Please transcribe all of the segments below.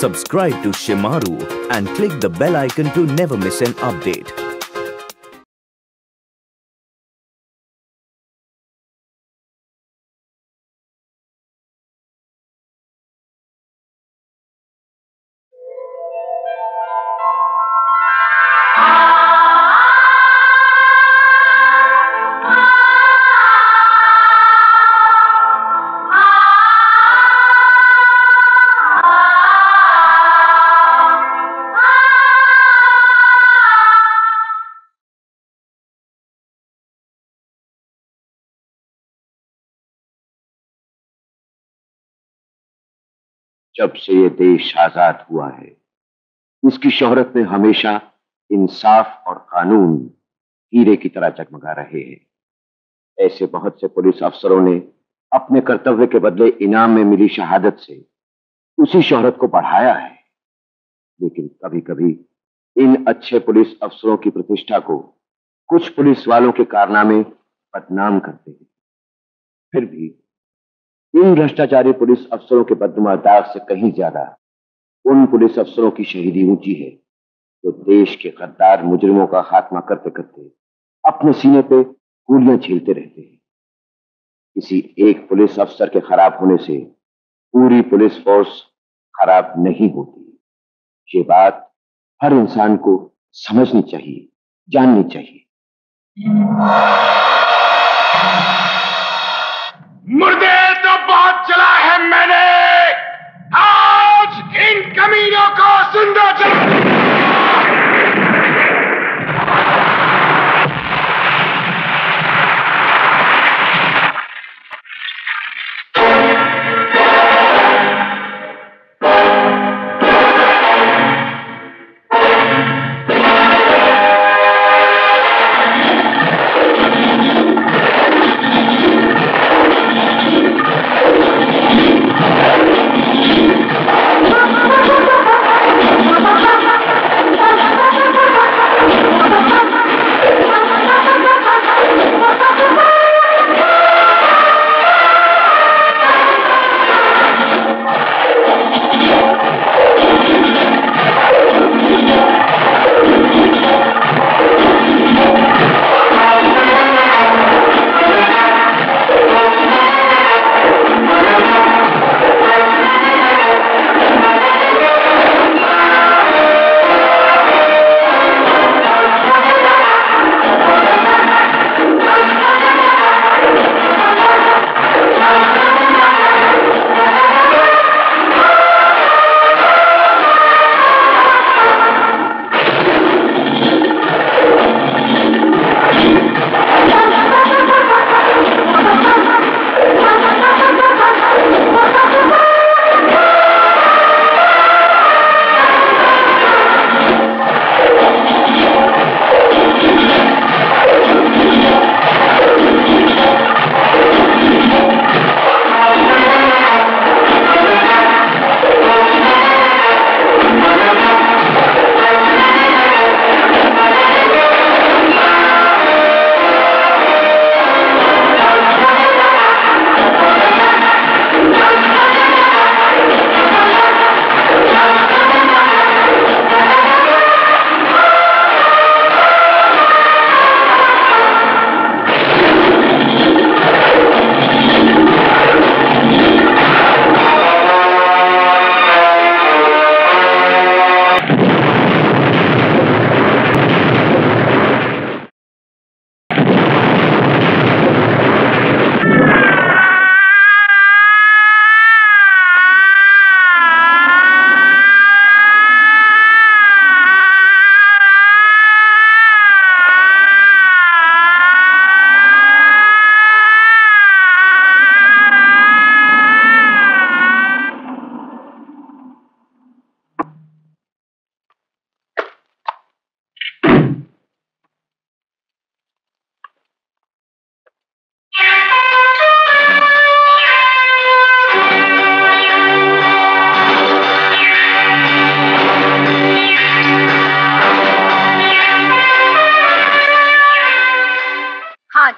Subscribe to Shimaru and click the bell icon to never miss an update. जब से ये देश आज़ाद हुआ है इसकी शोहरत में हमेशा इंसाफ और कानून हीरे की तरह जगमगा रहे हैं। ऐसे बहुत से पुलिस अफसरों ने अपने कर्तव्य के बदले इनाम में मिली शहादत से उसी शोहरत को बढ़ाया है। लेकिन कभी कभी इन अच्छे पुलिस अफसरों की प्रतिष्ठा को कुछ पुलिस वालों के कारनामे बदनाम करते हैं। फिर भी इन भ्रष्टाचारी पुलिस अफसरों के बदनुमा दाग से कहीं ज़्यादा, उन पुलिस अफसरों की शहीदी ऊँची है, जो तो देश के गद्दार मुजरिमों का खात्मा करते करते अपने सीने पे गोलियाँ झेलते रहते हैं। किसी एक पुलिस अफसर के खराब होने से पूरी पुलिस फोर्स खराब नहीं होती। ये बात हर इंसान को समझनी चाहिए, जाननी चाहिए। मुर्दे! चला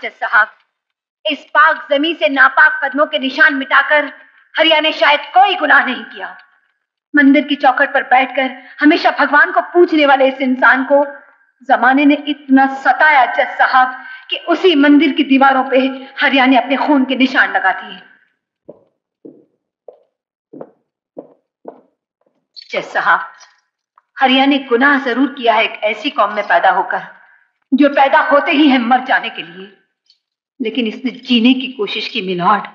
जज साहब। इस पाक जमी से नापाक कदमों के निशान मिटाकर हरिया ने शायद कोई गुनाह नहीं किया। मंदिर की चौखट पर बैठकर हमेशा भगवान को पूजने वाले इस इंसान को जमाने ने इतना सताया जज साहब कि उसी मंदिर की दीवारों पे हरिया ने अपने खून के निशान लगा दिए जज साहब हरिया ने गुनाह ज़रूर किया है एक ऐसी कौम में पैदा होकर, जो पैदा होते ही है मर जाने के लिए। लेकिन इसने जीने की कोशिश की मिलॉर्ड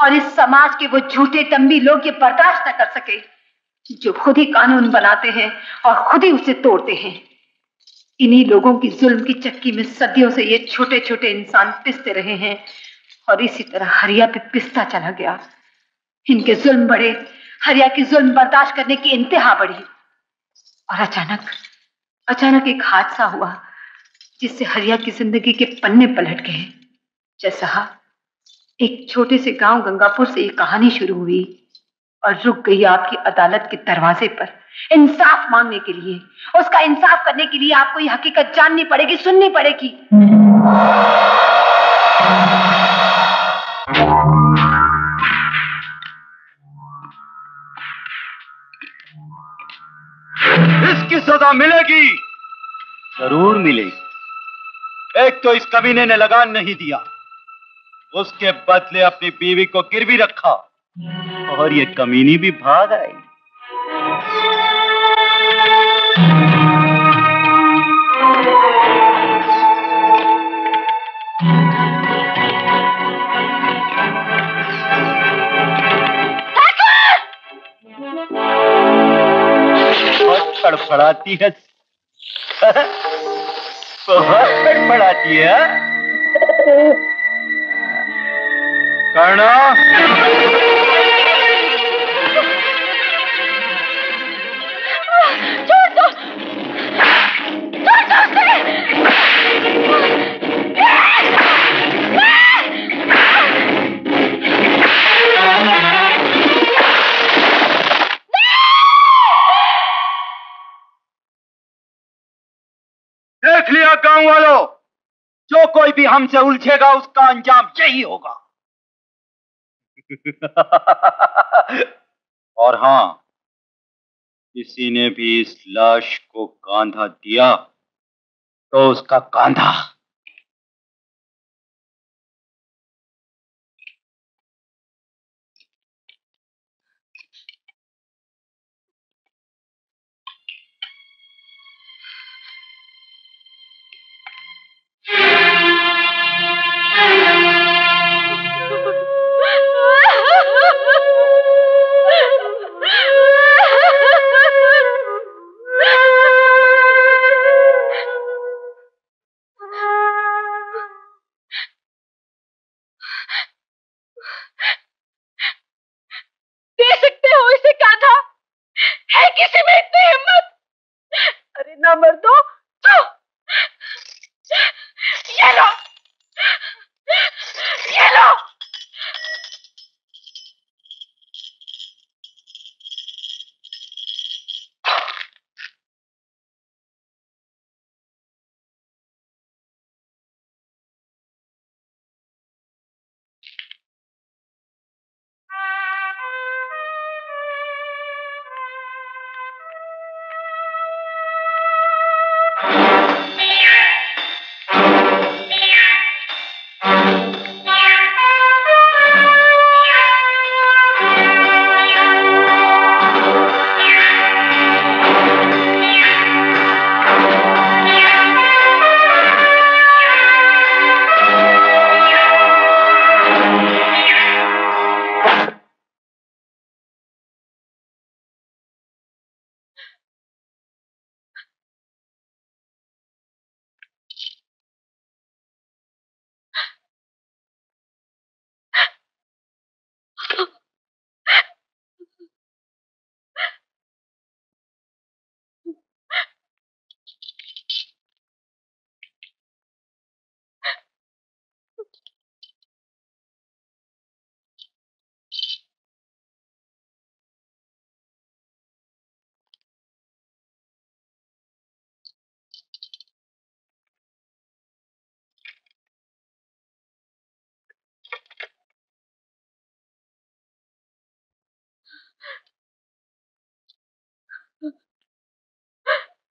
और इस समाज के वो झूठे तंबी लोग ये बर्दाश्त न कर सके, जो खुद ही कानून बनाते हैं और खुद ही उसे तोड़ते हैं। इन्हीं लोगों की जुल्म की चक्की में सदियों से ये छोटे छोटे इंसान पिसते रहे हैं, और इसी तरह हरिया पे पिसता चला गया। इनके जुल्म बढ़े, हरिया की जुल्म बर्दाश्त करने की इंतहा बढ़ी। और अचानक अचानक एक हादसा हुआ, जिससे हरिया की ज़िंदगी के पन्ने पलट गए। जैसा एक छोटे से गाँव गंगापुर से ये कहानी शुरू हुई और रुक गई आपकी अदालत के दरवाजे पर इंसाफ मांगने के लिए। उसका इंसाफ करने के लिए आपको ये हकीकत जाननी पड़ेगी सुननी पड़ेगी। इसकी सजा मिलेगी। ज़रूर मिलेगी। एक तो इस कमीने ने लगान नहीं दिया। उसके बदले अपनी बीवी को गिरवी रखा। और ये कमीनी भी भाग आई। बहुत फड़फड़ाती है। बहुत फड़फड़ाती है। कर्णा! देख लिया गाँव वालों जो कोई भी हमसे उलझेगा उसका अंजाम यही होगा और हाँ किसी ने भी इस लाश को कांधा दिया तो उसका कांधा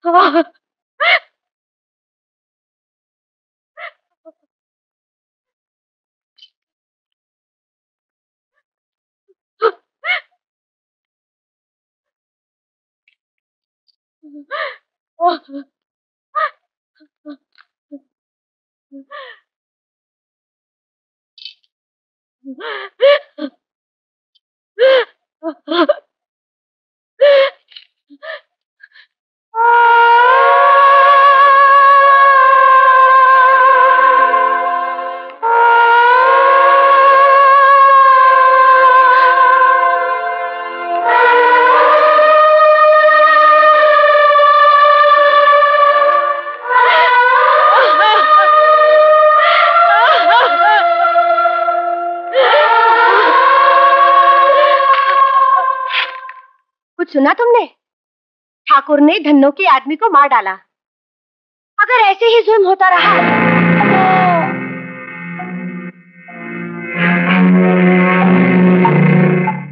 Ah! Ah! कुछ सुना तुमने? ठाकुर ने धन्नो के आदमी को मार डाला। अगर ऐसे ही जुल्म होता रहा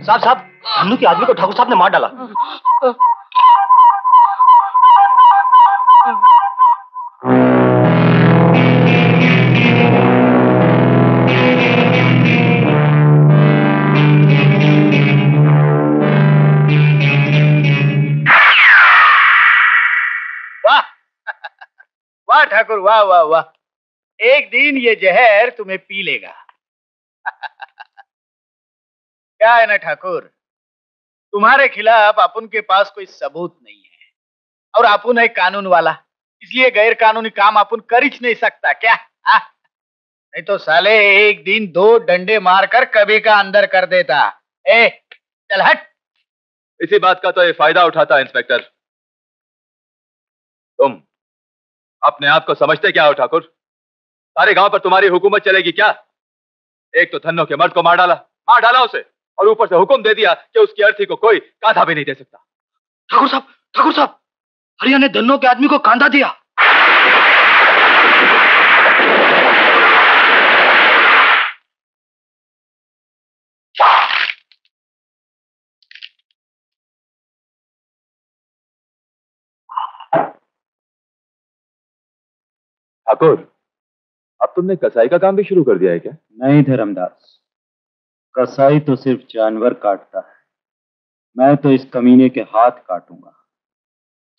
साहब साहब धन्नू के आदमी को ठाकुर साहब ने मार डाला। वाह ठाकुर, वाह वाह वाह। एक दिन ये जहर तुम्हें पी लेगा। क्या है ना ठाकुर? तुम्हारे खिलाफ अपन के पास कोई सबूत नहीं है। और अपन है कानून वाला। इसलिए गैर कानूनी काम अपन कर ही नहीं सकता, क्या? आ? नहीं तो साले, एक दिन दो डंडे मारकर कभी का अंदर कर देता। ए, चल हट। इसी बात का तो ये फ़ायदा उठाता, इंस्पेक्टर। तुम अपने आप को समझते क्या हो, ठाकुर? सारे गाँव पर तुम्हारी हुकूमत चलेगी क्या? एक तो धनों के मर्द को मार डाला मार डाला उसे, और ऊपर से हुक्म दे दिया कि उसकी अर्थी को कोई कांधा भी नहीं दे सकता। ठाकुर साहब ठाकुर साहब हरिया ने धनों के आदमी को कांधा दिया। ठाकुर अब तुमने कसाई का काम भी शुरू कर दिया है क्या? नहीं धर्मदास कसाई तो सिर्फ़ जानवर काटता है। मैं तो इस कमीने के हाथ काटूँगा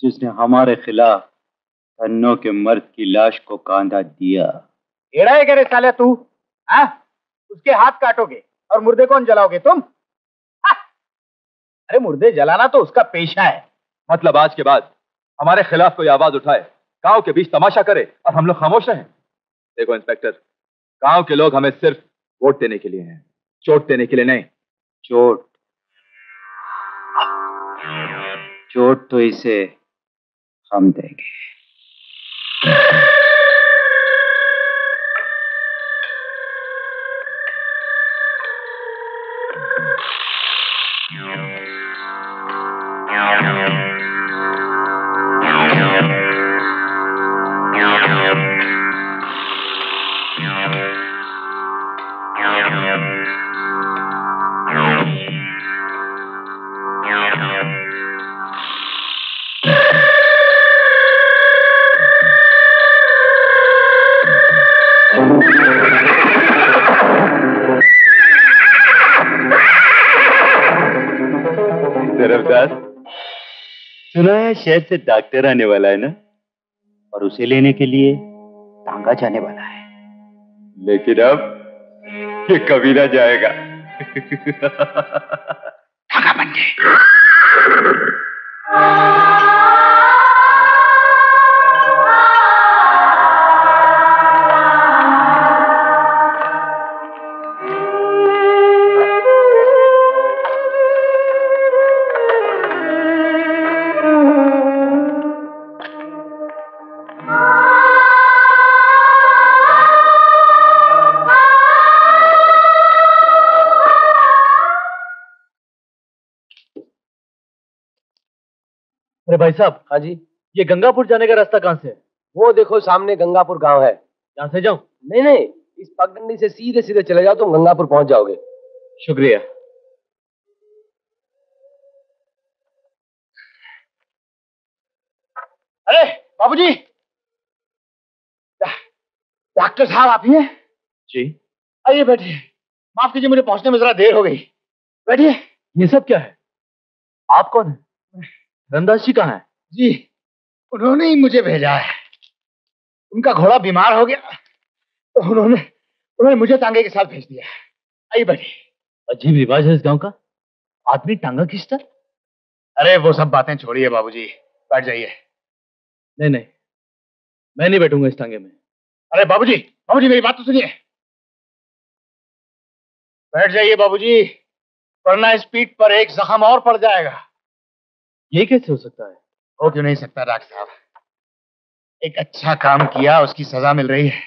जिसने हमारे खिलाफ धन्नो के मर्द की लाश को कांधा दिया। एड़ा है करे साले तू? हाँ उसके हाथ काटोगे और मुर्दे कौन जलाओगे तुम? हाँ? अरे मुर्दे जलाना तो उसका पेशा है। मतलब आज के बाद हमारे खिलाफ कोई आवाज़ उठाए। गाँव के बीच तमाशा करे और हम लोग खामोश रहे। देखो, इंस्पेक्टर, गाँव के लोग हमें सिर्फ़ वोट देने के लिए हैं, चोट देने के लिए नहीं, चोट। चोट तो इसे हम देंगे। धर्मदास सुना है शहर से डॉक्टर आने वाला है ना? और उसे लेने के लिए टांगा जाने वाला है। लेकिन अब ये कभी ना जाएगा अरे भाई साहब हाँ जी। ये गंगापुर जाने का रास्ता कहाँ से है? वो देखो सामने गंगापुर गाँव है। यहाँ से जाऊँ? नहीं नहीं इस पगडंडी से सीधे सीधे चले जाओ तुम गंगापुर पहुँच जाओगे। शुक्रिया। अरे बाबूजी! डॉक्टर साहब आप ही हैं? जी। आइए बैठिए। माफ़ कीजिए मुझे पहुँचने में जरा देर हो गई। बैठिए। ये सब क्या है? आप कौन है? रमदास जी कहाँ है? जी उन्होंने ही मुझे भेजा है। उनका घोड़ा बीमार हो गया तो उन्होंने उन्होंने मुझे तांगे के साथ भेज दिया आइए बैठिए। अजीब रिवाज है इस गाँव का। आदमी टांगा खींचता? अरे वो सब बातें छोड़िए बाबूजी बैठ जाइए। नहीं नहीं मैं नहीं बैठूँगा इस टांगे में। अरे बाबूजी बाबूजी मेरी बात तो सुनिए। बैठ जाइए बाबूजी वरना इस पीठ पर एक जख्म और पड़ जाएगा। ये कैसे हो सकता है? हो क्यों नहीं सकता डॉक्टर साहब? एक अच्छा काम किया उसकी सजा मिल रही है।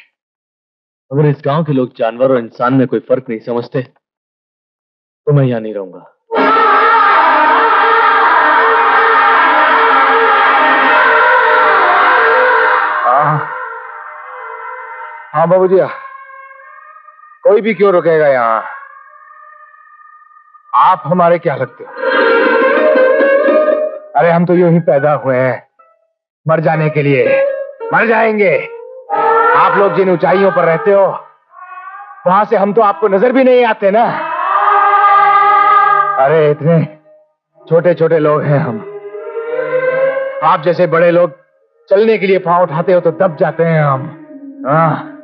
अगर इस गाँव के लोग जानवर और इंसान में कोई फ़र्क नहीं समझते तो मैं यहाँ नहीं रहूँगा। हाँ। बाबू बाबूजी कोई भी क्यों रुकेगा यहाँ? आप हमारे क्या लगते हो? अरे, हम तो यूँ ही पैदा हुए हैं। मर जाने के लिए। मर जाएँगे। आप लोग जिन ऊंचाइयों पर रहते हो, वहाँ से हम तो आपको नज़र भी नहीं आते ना। अरे, इतने छोटे छोटे लोग हैं हम। आप जैसे बड़े लोग चलने के लिए पाँव उठाते हो तो दब जाते हैं हम। हाँ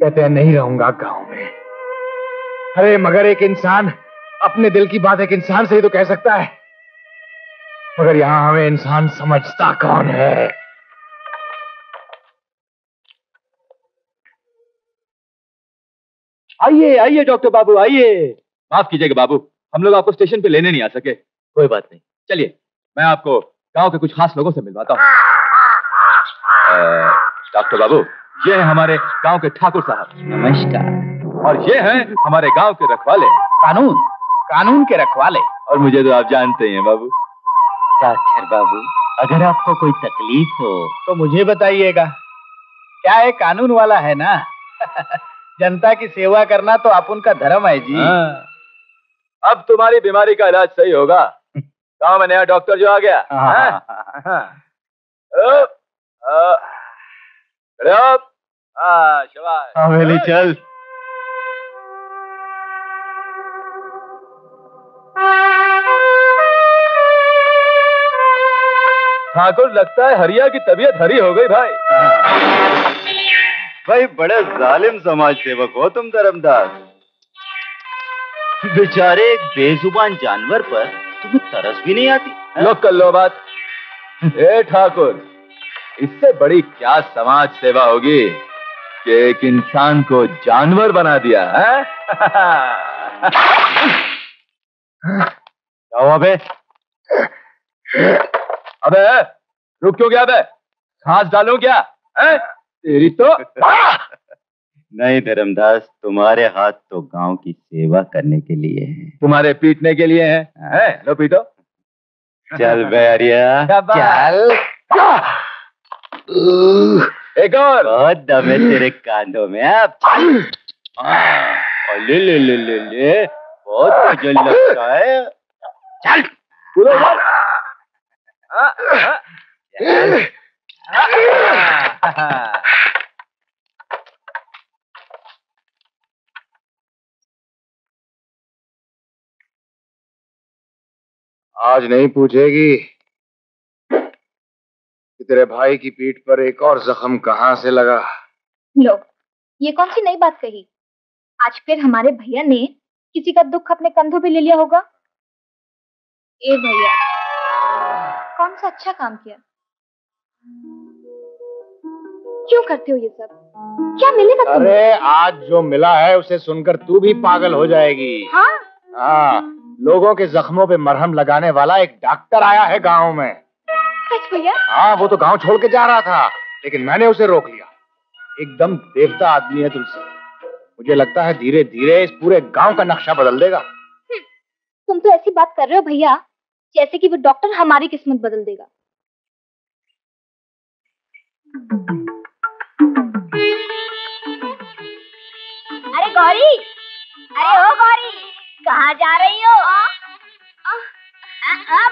कहते हैं, नहीं रहूँगा गाँव में। अरे, मगर एक इंसान अपने दिल की बात एक इंसान से ही तो कह सकता है। मगर यहाँ हमें इंसान समझता कौन है? आइए आइए डॉक्टर बाबू आइए। माफ़ कीजिएगा बाबू हम लोग आपको स्टेशन पे लेने नहीं आ सके। कोई बात नहीं। चलिए मैं आपको गाँव के कुछ खास लोगों से मिलवाता हूँ। डॉक्टर बाबू ये है हमारे गाँव के ठाकुर साहब। नमस्कार। और ये है हमारे गाँव के रखवाले। कानून कानून के रखवाले। और मुझे तो आप जानते ही हैं बाबू। डॉक्टर बाबू। अगर आपको कोई तकलीफ़ हो तो मुझे बताइएगा। क्या है कानून वाला है ना? जनता की सेवा करना तो आप उनका धर्म है जी। हाँ। अब तुम्हारी बीमारी का इलाज सही होगा। गाँव में नया डॉक्टर जो आ गया। हाँ? अप, अ, खड़े अप। हाँ, शाबाश। हवेली चल। ठाकुर लगता है हरिया की तबीयत हरी हो गई भाई। भाई बड़े जालिम समाज सेवक हो तुम धर्मदास। बेचारे एक बेजुबान जानवर पर तुम्हें तरस भी नहीं आती हैं? लो कर लो बात। ए ठाकुर इससे बड़ी क्या समाज सेवा होगी कि एक इंसान को जानवर बना दिया है? क्या हुआ बे अबे रुक क्यों गया बे घास डालूं क्या? है? तेरी तो नहीं धर्मदास तुम्हारे हाथ तो गाँव की सेवा करने के लिए हैं। तुम्हारे पीटने के लिए है, है? लो पीटो। चल चल। एक और। बहुत दम है तेरे कांधों में अब हाँ, ले ले ले ले ले। बहुत मज़ा लगता है। चल। पूरा। हाँ, हाँ। हाँ। आज नहीं पूछेगी कि तेरे भाई की पीठ पर एक और जख्म कहाँ से लगा। लो, ये कौन सी नई बात कही? आज फिर हमारे भैया ने किसी का दुख अपने कंधों पे ले लिया होगा? ए भैया कौन सा अच्छा काम किया? क्यों करते हो ये सब? क्या मिलेगा तुम्हें? अरे आज जो मिला है उसे सुनकर तू भी पागल हो जाएगी। हाँ? हाँ लोगों के जख्मों पे मरहम लगाने वाला एक डॉक्टर आया है गाँव में। सच भैया? हाँ वो तो गाँव छोड़ के जा रहा था लेकिन मैंने उसे रोक लिया। एकदम देवता आदमी है तुलसी। मुझे लगता है धीरे धीरे इस पूरे गाँव का नक्शा बदल देगा। तुम तो ऐसी बात कर रहे हो भैया। जैसे कि वो डॉक्टर हमारी किस्मत बदल देगा अरे गौरी अरे ओ गौरी कहाँ जा रही हो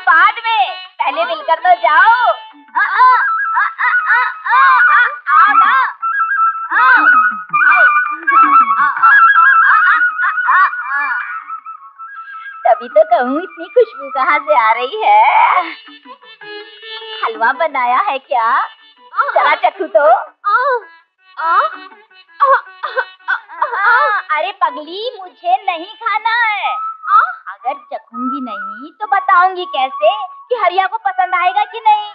बाद में पहले मिलकर तो जाओ आ, आ, आ, आ, आ, आ, आ, आ, आ, आ, आ, आ, आ, आ, आ, आ, आ, आ, कहूँ इतनी खुशबू कहाँ से आ रही है? हलवा बनाया है क्या? जरा चखू तो। अरे पगली मुझे नहीं खाना है। अगर चखूँगी नहीं तो बताऊँगी कैसे कि हरिया को पसंद आएगा कि नहीं?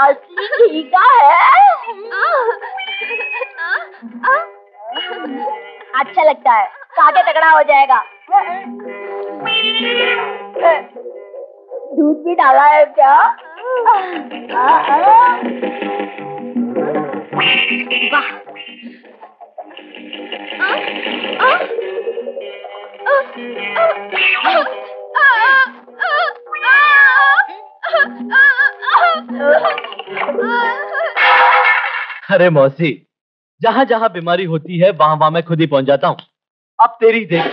असली है अच्छा लगता है। काटे तगड़ा हो जाएगा। दूध भी डाला है क्या? वाह। अरे मौसी, जहाँ जहाँ बीमारी होती है, वहाँ वहाँ मैं खुद ही पहुँच जाता हूँ। अब तेरी देख,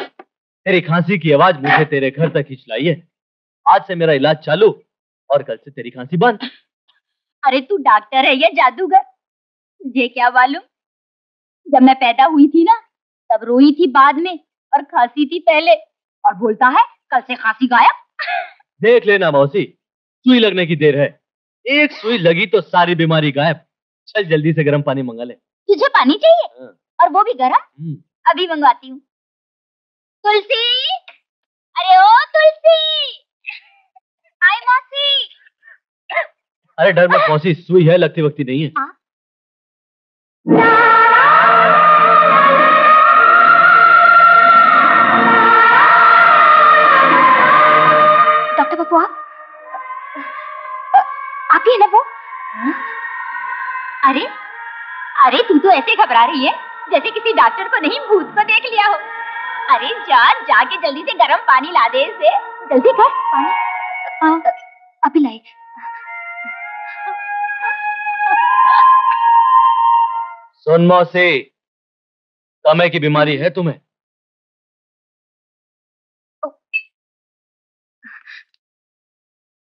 तेरी खांसी की आवाज़ मुझे तेरे घर तक खींच लाई है। आज से मेरा इलाज चालू, और कल से तेरी खांसी बंद। अरे तू डॉक्टर है या जादूगर? तुझे क्या मालूम? जब मैं पैदा हुई थी ना तब रोई थी बाद में और खांसी थी पहले और बोलता है कल से खांसी गायब। देख लेना मौसी सुई लगने की देर है। एक सुई लगी तो सारी बीमारी गायब। चल जल्दी से गर्म पानी मंगा ले। तुझे पानी चाहिए? हाँ। और वो भी गर्म? हम्म। अभी मंगवाती हूँ। तुलसी! अरे ओ तुलसी! हाय मौसी! अरे डर मत मौसी सुई है लगती वक्ती नहीं है। डॉक्टर आप ही है ना वो? अरे अरे तू तो ऐसे घबरा रही है जैसे किसी डॉक्टर को नहीं भूत को देख लिया हो। अरे जा जाके जल्दी से गर्म पानी ला दे इसे। जल्दी कर पानी। हाँ, अभी लाई सुन मौसी समय की बीमारी है तुम्हें?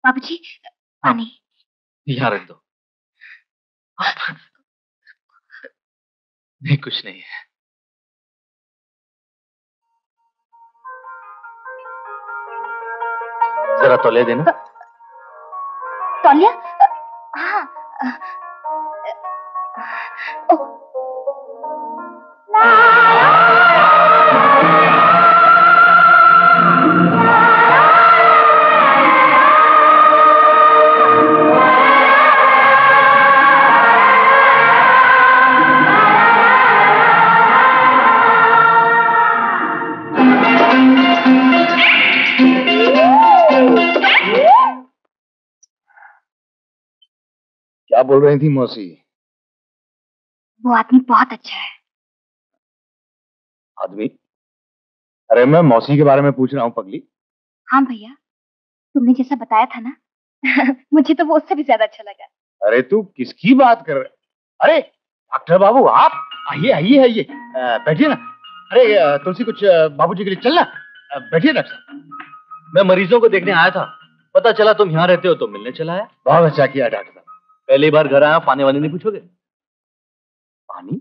बाबूजी पानी। यहाँ रख दो नहीं कुछ नहीं है। जरा तौले देना। तौलिया? हाँ। ओ, क्या बोल रही थी मौसी? वो आदमी बहुत अच्छा है। आदमी? अरे मैं मौसी के बारे में पूछ रहा हूँ पगली। हाँ भैया तुमने जैसा बताया था ना मुझे तो वो उससे भी ज़्यादा अच्छा लगा। अरे तू किसकी बात कर रहे? अरे डॉक्टर बाबू आप आइए आइए आइए। बैठिए ना। अरे तुलसी कुछ बाबूजी के लिए चलना। बैठिए डॉक्टर साहब। मैं मरीजों को देखने आया था। पता चला तुम यहाँ रहते हो तो मिलने चला आया। बहुत अच्छा किया डॉक्टर पहली बार घर आया पानी वानी नहीं पूछोगे? पानी?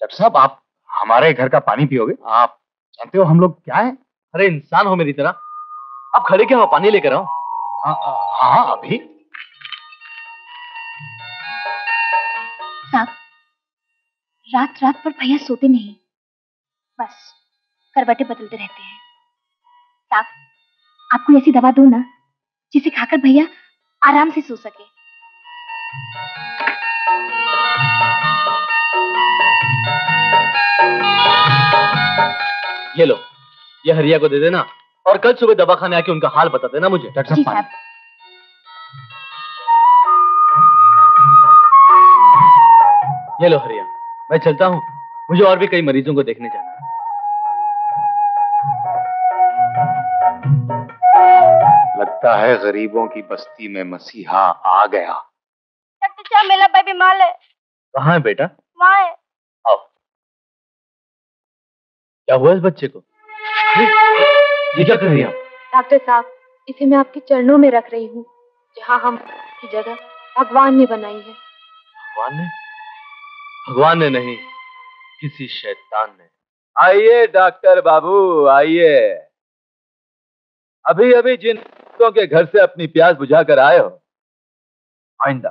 डॉक्टर साहब आप हमारे घर का पानी पियोगे? आप जानते हो हम लोग क्या है? अरे इंसान हो मेरी तरह। अब खड़े क्या हो? पानी लेकर आओ। हाँ हाँ हाँ, अभी। साहब रात रात पर भैया सोते नहीं। बस करवटें बदलते रहते हैं। साहब आपको ऐसी दवा दो ना जिसे खाकर भैया आराम से सो सके। ये लो ये हरिया को दे देना और कल सुबह दवा खाने आके उनका हाल बता देना मुझे। डॉक्टर साहब। ये लो हरिया मैं चलता हूँ मुझे और भी कई मरीजों को देखने जाना है। लगता है गरीबों की बस्ती में मसीहा आ गया। साहब मेरा बेबी माल है? कहाँ है बेटा? वहाँ है। आओ। क्या हुआ इस बच्चे को? ये क्या कर रही हैं डॉक्टर साहब इसे मैं आपके चरणों में रख रही हूँ जहाँ हम की जगह भगवान ने बनाई है। भगवान ने? भगवान ने नहीं किसी शैतान ने। आइए डॉक्टर बाबू आइए। अभी अभी जिन के घर से अपनी प्यास बुझाकर आए हो आइंदा।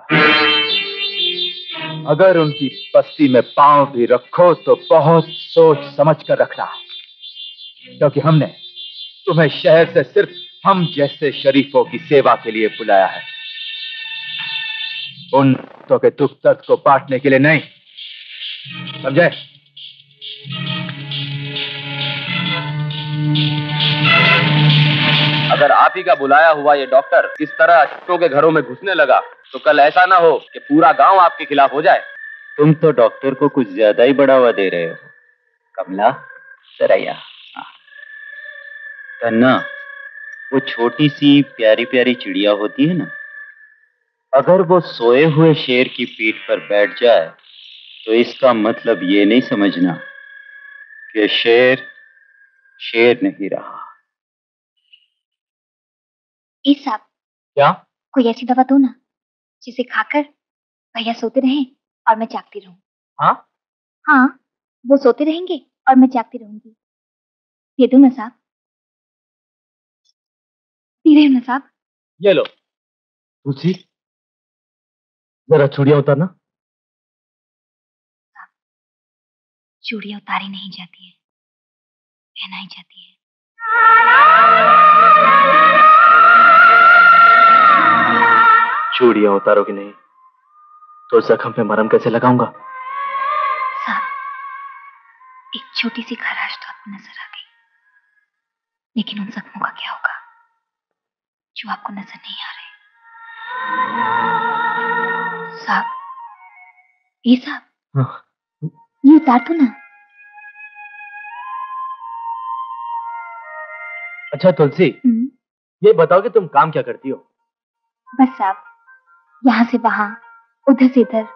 अगर उनकी बस्ती में पाँव भी रखो तो बहुत सोच समझ कर रखना। क्योंकि हमने तुम्हें शहर से सिर्फ़ हम जैसे शरीफों की सेवा के लिए बुलाया है। उन तो के दुख दर्द को बांटने के लिए नहीं। समझे? अगर आप ही का बुलाया हुआ ये डॉक्टर इस तरह अच्छों के घरों में घुसने लगा तो कल ऐसा ना हो कि पूरा गाँव आपके खिलाफ हो जाए। तुम तो डॉक्टर को कुछ ज़्यादा ही बढ़ावा दे रहे हो। कमला, जरा यहाँ। हाँ। वो छोटी सी प्यारी प्यारी चिड़िया होती है ना? अगर वो सोए हुए शेर की पीठ पर बैठ जाए तो इसका मतलब ये नहीं समझना कि शेर शेर नहीं रहा। ए साहब क्या? कोई ऐसी दवा दो ना जिसे खाकर भैया सोते रहें और मैं जागती रहूँ। हाँ? हाँ वो सोते रहेंगे और मैं जागती रहूँगी। दे दो ना साहब पी रहे ना साहब ये लो। तुलसी। जरा चूड़ियाँ उतारना। चूड़िया उतारी नहीं जाती है। पहनाई जाती है। चूड़ियाँ उतारोगे नहीं तो जख्म पे मरम कैसे लगाऊँगा? साहब एक छोटी सी खराश तो आपको नज़र आ गई। लेकिन उन जख्मों का क्या होगा जो आपको नज़र नहीं आ रहे? साहब ये साहब हाँ। ये उतार दो ना। अच्छा तुलसी हम्म, ये बताओ कि तुम काम क्या करती हो? बस साहब यहाँ से वहाँ उधर से इधर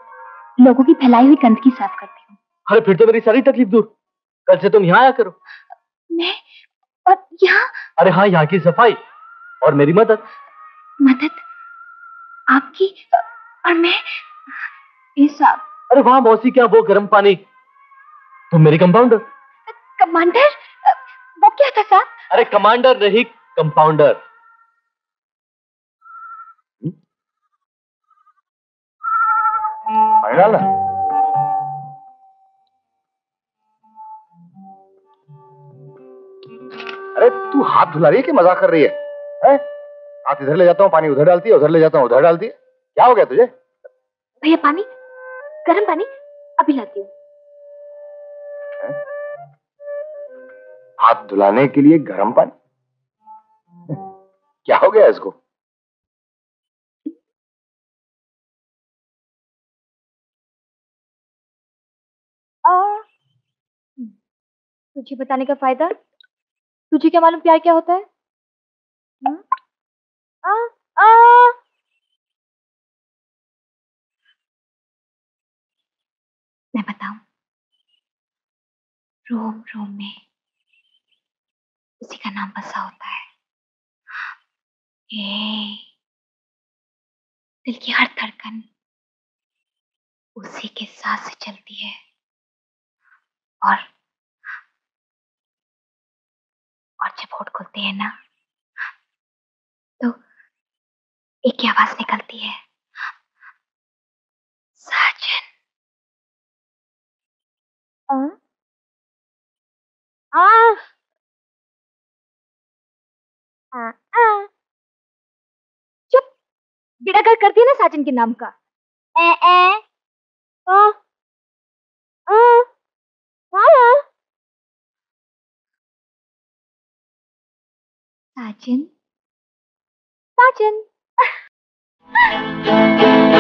लोगों की फैलाई हुई गंदगी साफ़ करती हूँ। अरे फिर तो मेरी सारी तकलीफ़ दूर। कल से तुम यहाँ आया करो। मैं? और यहाँ? अरे हाँ यहाँ की सफ़ाई। और मेरी मदद। मदद? आपकी? और मैं? साहब अरे वहाँ मौसी क्या वो गर्म पानी? तुम मेरी कंपाउंडर कमांडर? वो क्या था साहब? अरे कमांडर नहीं कंपाउंडर डालना अरे तू हाथ धुला रही है कि मज़ाक कर रही है? हैं? हाथ इधर ले जाता हूँ पानी उधर डालती है उधर ले जाता हूँ उधर डालती है। क्या हो गया तुझे? भैया पानी? गर्म पानी? अभी लाती हूँ? हाथ धुलाने के लिए गर्म पानी? क्या हो गया इसको? तुझे बताने का फ़ायदा? तुझे क्या मालूम प्यार क्या होता है? हम्म? आ, आ, मैं बताऊँ। रोम रोम में उसी का नाम बसा होता है। ए, दिल की हर धड़कन उसी के साथ से चलती है। और और जब होठ खुलते हैं ना तो एक ही आवाज़ निकलती है। साजन? आ? आ, आ। चुप। बिड़ागर कर दिया ना साजन के नाम का? ए ए आ, आ, आ, साजन साजन साजन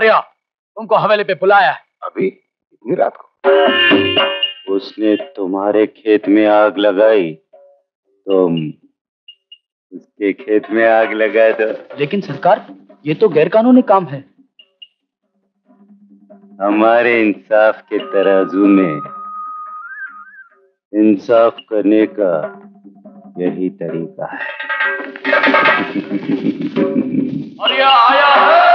अरिया तुमको हवेली पे बुलाया है। अभी? इतनी रात को? उसने तुम्हारे खेत में आग लगाई। तुम उसके खेत में आग लगाए दो लेकिन सरकार ये तो गैर कानूनी काम है। हमारे इंसाफ के तराजू में इंसाफ करने का यही तरीका है। अरिया आया है।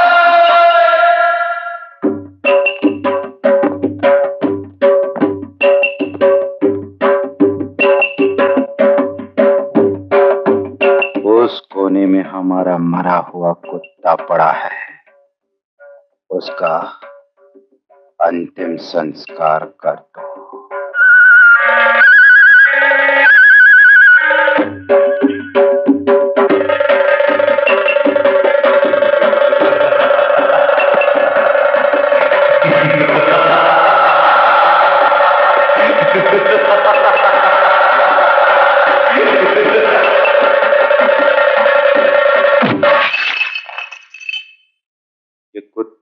कोने में हमारा मरा हुआ कुत्ता पड़ा है। उसका अंतिम संस्कार कर दो।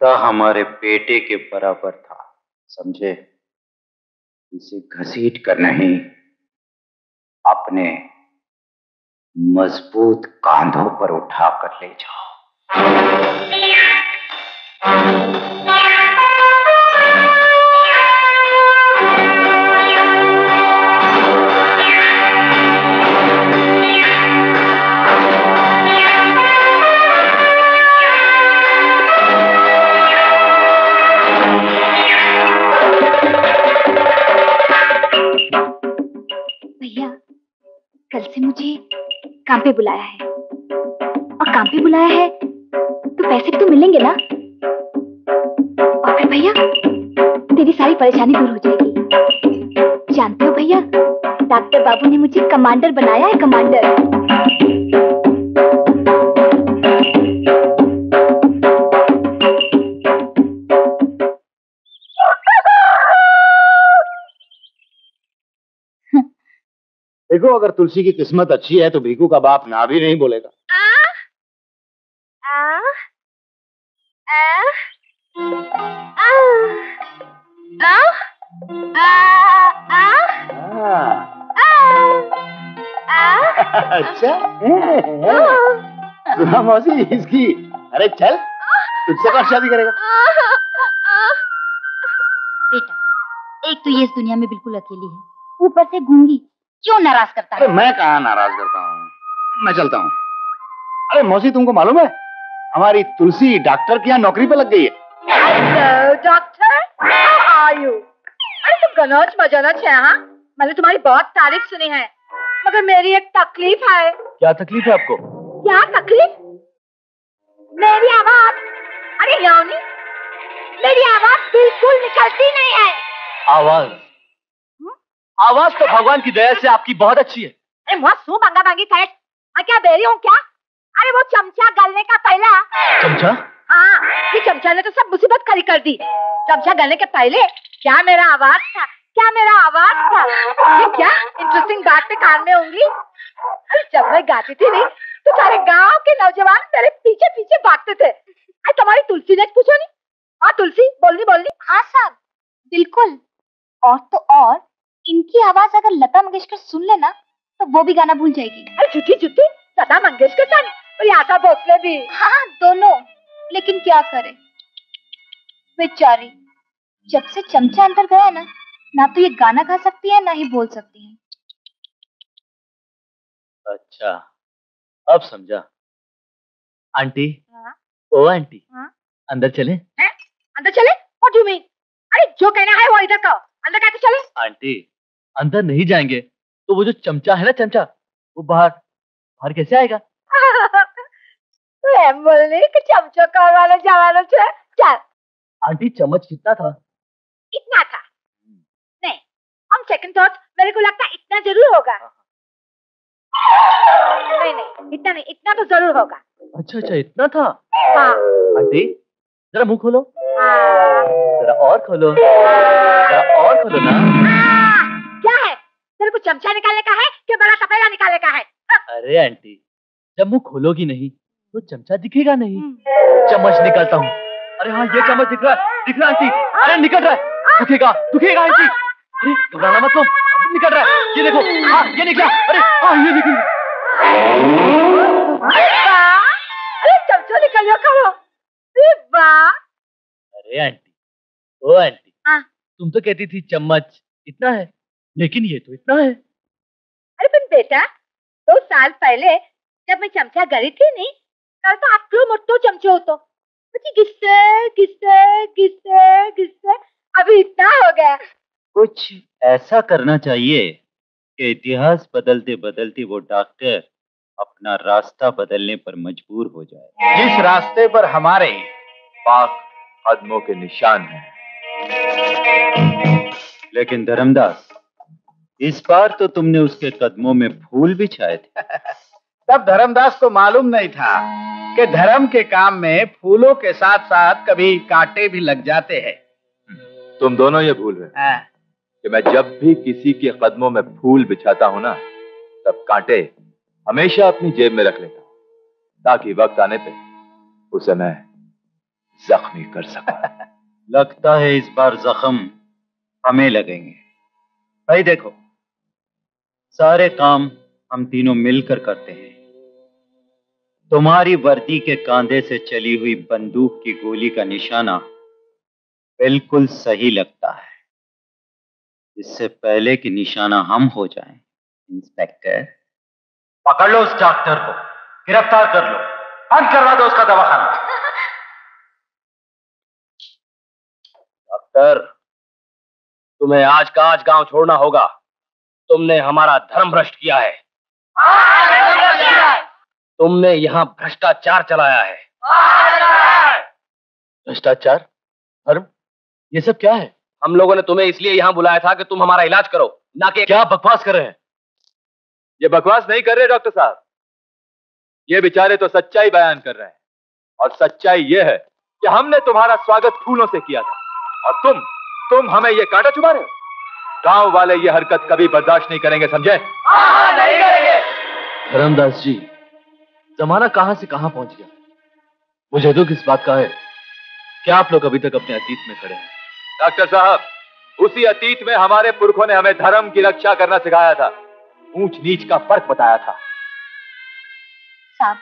कुत्ता हमारे बेटे के बराबर था, समझे? इसे घसीट कर नहीं, अपने मज़बूत कांधों पर उठा कर ले जाओ। भैया कल से मुझे काम पे बुलाया है। और काम पे बुलाया है तो पैसे भी तो मिलेंगे ना? और फिर भैया, तेरी सारी परेशानी दूर हो जाएगी। जानते हो भैया, डॉक्टर बाबू ने मुझे कमांडर बनाया है, कमांडर। अगर तुलसी की किस्मत अच्छी है तो भीकू का बाप ना भी नहीं बोलेगा आ, आ, आ, अच्छा मौसी इसकी अरे चल तुझसे कौन शादी करेगा बेटा एक तो ये इस दुनिया में बिल्कुल अकेली है ऊपर से घूँगी क्यों नाराज़ करता है? मैं कहाँ नाराज़ करता हूँ? मैं चलता हूँ। अरे मौसी तुमको मालूम है हमारी तुलसी डॉक्टर के यहाँ नौकरी पे लग गई है। डॉक्टर अरे तुम गनौज मजनच है हाँ? मैंने तुम्हारी बहुत तारीफ़ सुनी है मगर मेरी एक तकलीफ़ है। क्या तकलीफ़ है आपको? क्या तकलीफ़? मेरी आवाज़ अरे यानी? मेरी आवाज़ बिल्कुल निकलती नहीं है। आवाज़? आवाज़ तो भगवान की दया से आपकी बहुत अच्छी है। अरे मुआ सू मांगा मांगी सेठ मैं क्या बेरी हूँ क्या? अरे वो चमचा गलने का पहला चमचा? हाँ ये चमचा ने तो सब मुसीबत खड़ी कर दी। चमचा गलने के पहले क्या मेरा आवाज़ था? क्या मेरा आवाज़ था? ये क्या इंटरेस्टिंग बात पे कान में उंगली? अरे जब मैं गाती थी नहीं तो सारे गाँव के नौजवान मेरे पीछे पीछे भागते थे। अरे तुम्हारी तुलसी ने पूछो नहीं? हाँ तुलसी बोलनी बोलनी। हाँ साहब। बिल्कुल। और तो और। इनकी आवाज़ अगर लता मंगेशकर सुन लेना तो वो भी गाना भूल जाएगी। अरे झूठी झूठी लता मंगेशकर सन और आशा भोसले भी। हाँ दोनों। लेकिन क्या करे? बेचारी जब से चमचा अंदर गया ना ना तो ये गाना गा सकती है ना ही बोल सकती है। अच्छा अब समझा। आंटी हाँ? ओ आंटी हाँ? अंदर चले? हैं? अंदर चले? व्हाट डू मीन अरे जो कहना है वो इधर कहो। अंदर कहते चले? आंटी अंदर नहीं जाएंगे तो वो जो चमचा है ना चमचा वो बाहर बाहर कैसे आएगा એમ બોલની કે ચમચો કરવાનો જવાનો છે ચાલ आंटी चम्मच कितना था इतना था नहीं हम सेकंड थॉट मेरे को लगता है इतना जरूर होगा नहीं नहीं इतना नहीं इतना तो जरूर होगा अच्छा अच्छा इतना था हाँ आंटी जरा मुंह खोलो जरा और खोलो जरा और खोलो ना क्या है तेरे को चमचा निकालने का है कि बड़ा तपेला निकालने का है? अरे आंटी जब मुँह खोलोगी नहीं तो चमचा दिखेगा नहीं। चम्मच निकालता हूँ। अरे हाँ ये चम्मच दिख रहा है दिख रहा आंटी। अरे निकल रहा है। दुखेगा दुखेगा आंटी। अरे घबराना मत तुम। अब निकल रहा है। ये देखो हाँ ये निकला। अरे हाँ ये निकल अरे! चमचो निकल गया अरे आंटी ओ आंटी हाँ। तुम तो कहती थी चम्मच इतना है। लेकिन ये तो इतना है। अरे पण बेटा दो साल पहले जब मैं चमचा गरी थी नहीं तब तो आटलो मोटो चमचो होतो પછી घिसते घिसते घिसते घिसते अभी इतना हो गया। कुछ ऐसा करना चाहिए कि इतिहास बदलते बदलते वो डॉक्टर अपना रास्ता बदलने पर मजबूर हो जाए। जिस रास्ते पर हमारे पाक कदमों के निशान हैं। लेकिन धर्मदास इस बार तो तुमने उसके कदमों में फूल बिछाए थे। तब धर्मदास को मालूम नहीं था कि धर्म के काम में फूलों के साथ साथ कभी कांटे भी लग जाते हैं। तुम दोनों ये भूल रहे हो। कि मैं जब भी किसी के कदमों में फूल बिछाता हूँ ना तब कांटे हमेशा अपनी जेब में रख लेता हूँ ताकि वक्त आने पे उसे मैं जख्मी कर सकूँ। लगता है इस बार जख्म हमें लगेंगे। भाई देखो सारे काम हम तीनों मिलकर करते हैं। तुम्हारी वर्दी के कांधे से चली हुई बंदूक की गोली का निशाना बिल्कुल सही लगता है। इससे पहले कि निशाना हम हो जाएँ, इंस्पेक्टर। पकड़ लो उस डॉक्टर को गिरफ़्तार कर लो। बंद करवा दो उसका दवाखाना। डॉक्टर तुम्हें आज का आज गाँव छोड़ना होगा। तुमने हमारा धर्म भ्रष्ट किया है। तुमने यहाँ भ्रष्टाचार चलाया है। भ्रष्टाचार? धर्म? ये सब क्या है? हम लोगों ने तुम्हें इसलिए यहाँ बुलाया था कि तुम हमारा इलाज करो ना कि क्या बकवास कर रहे हैं? ये बकवास नहीं कर रहे डॉक्टर साहब। ये बेचारे तो सच्चाई बयान कर रहे हैं। और सच्चाई ये है कि हमने तुम्हारा स्वागत फूलों से किया था। और तुम तुम हमें ये कांटा चुबा रहे हो? गाँव वाले ये हरकत कभी बर्दाश्त नहीं करेंगे समझे? धर्मदास जी जमाना कहाँ से कहाँ पहुँच गया? मुझे दुख इस बात का है? कि आप लोग अभी तक अपने अतीत में खड़े हैं? डॉक्टर साहब उसी अतीत में हमारे पुरखों ने हमें धर्म की रक्षा करना सिखाया था। ऊंच नीच का फ़र्क बताया था। साहब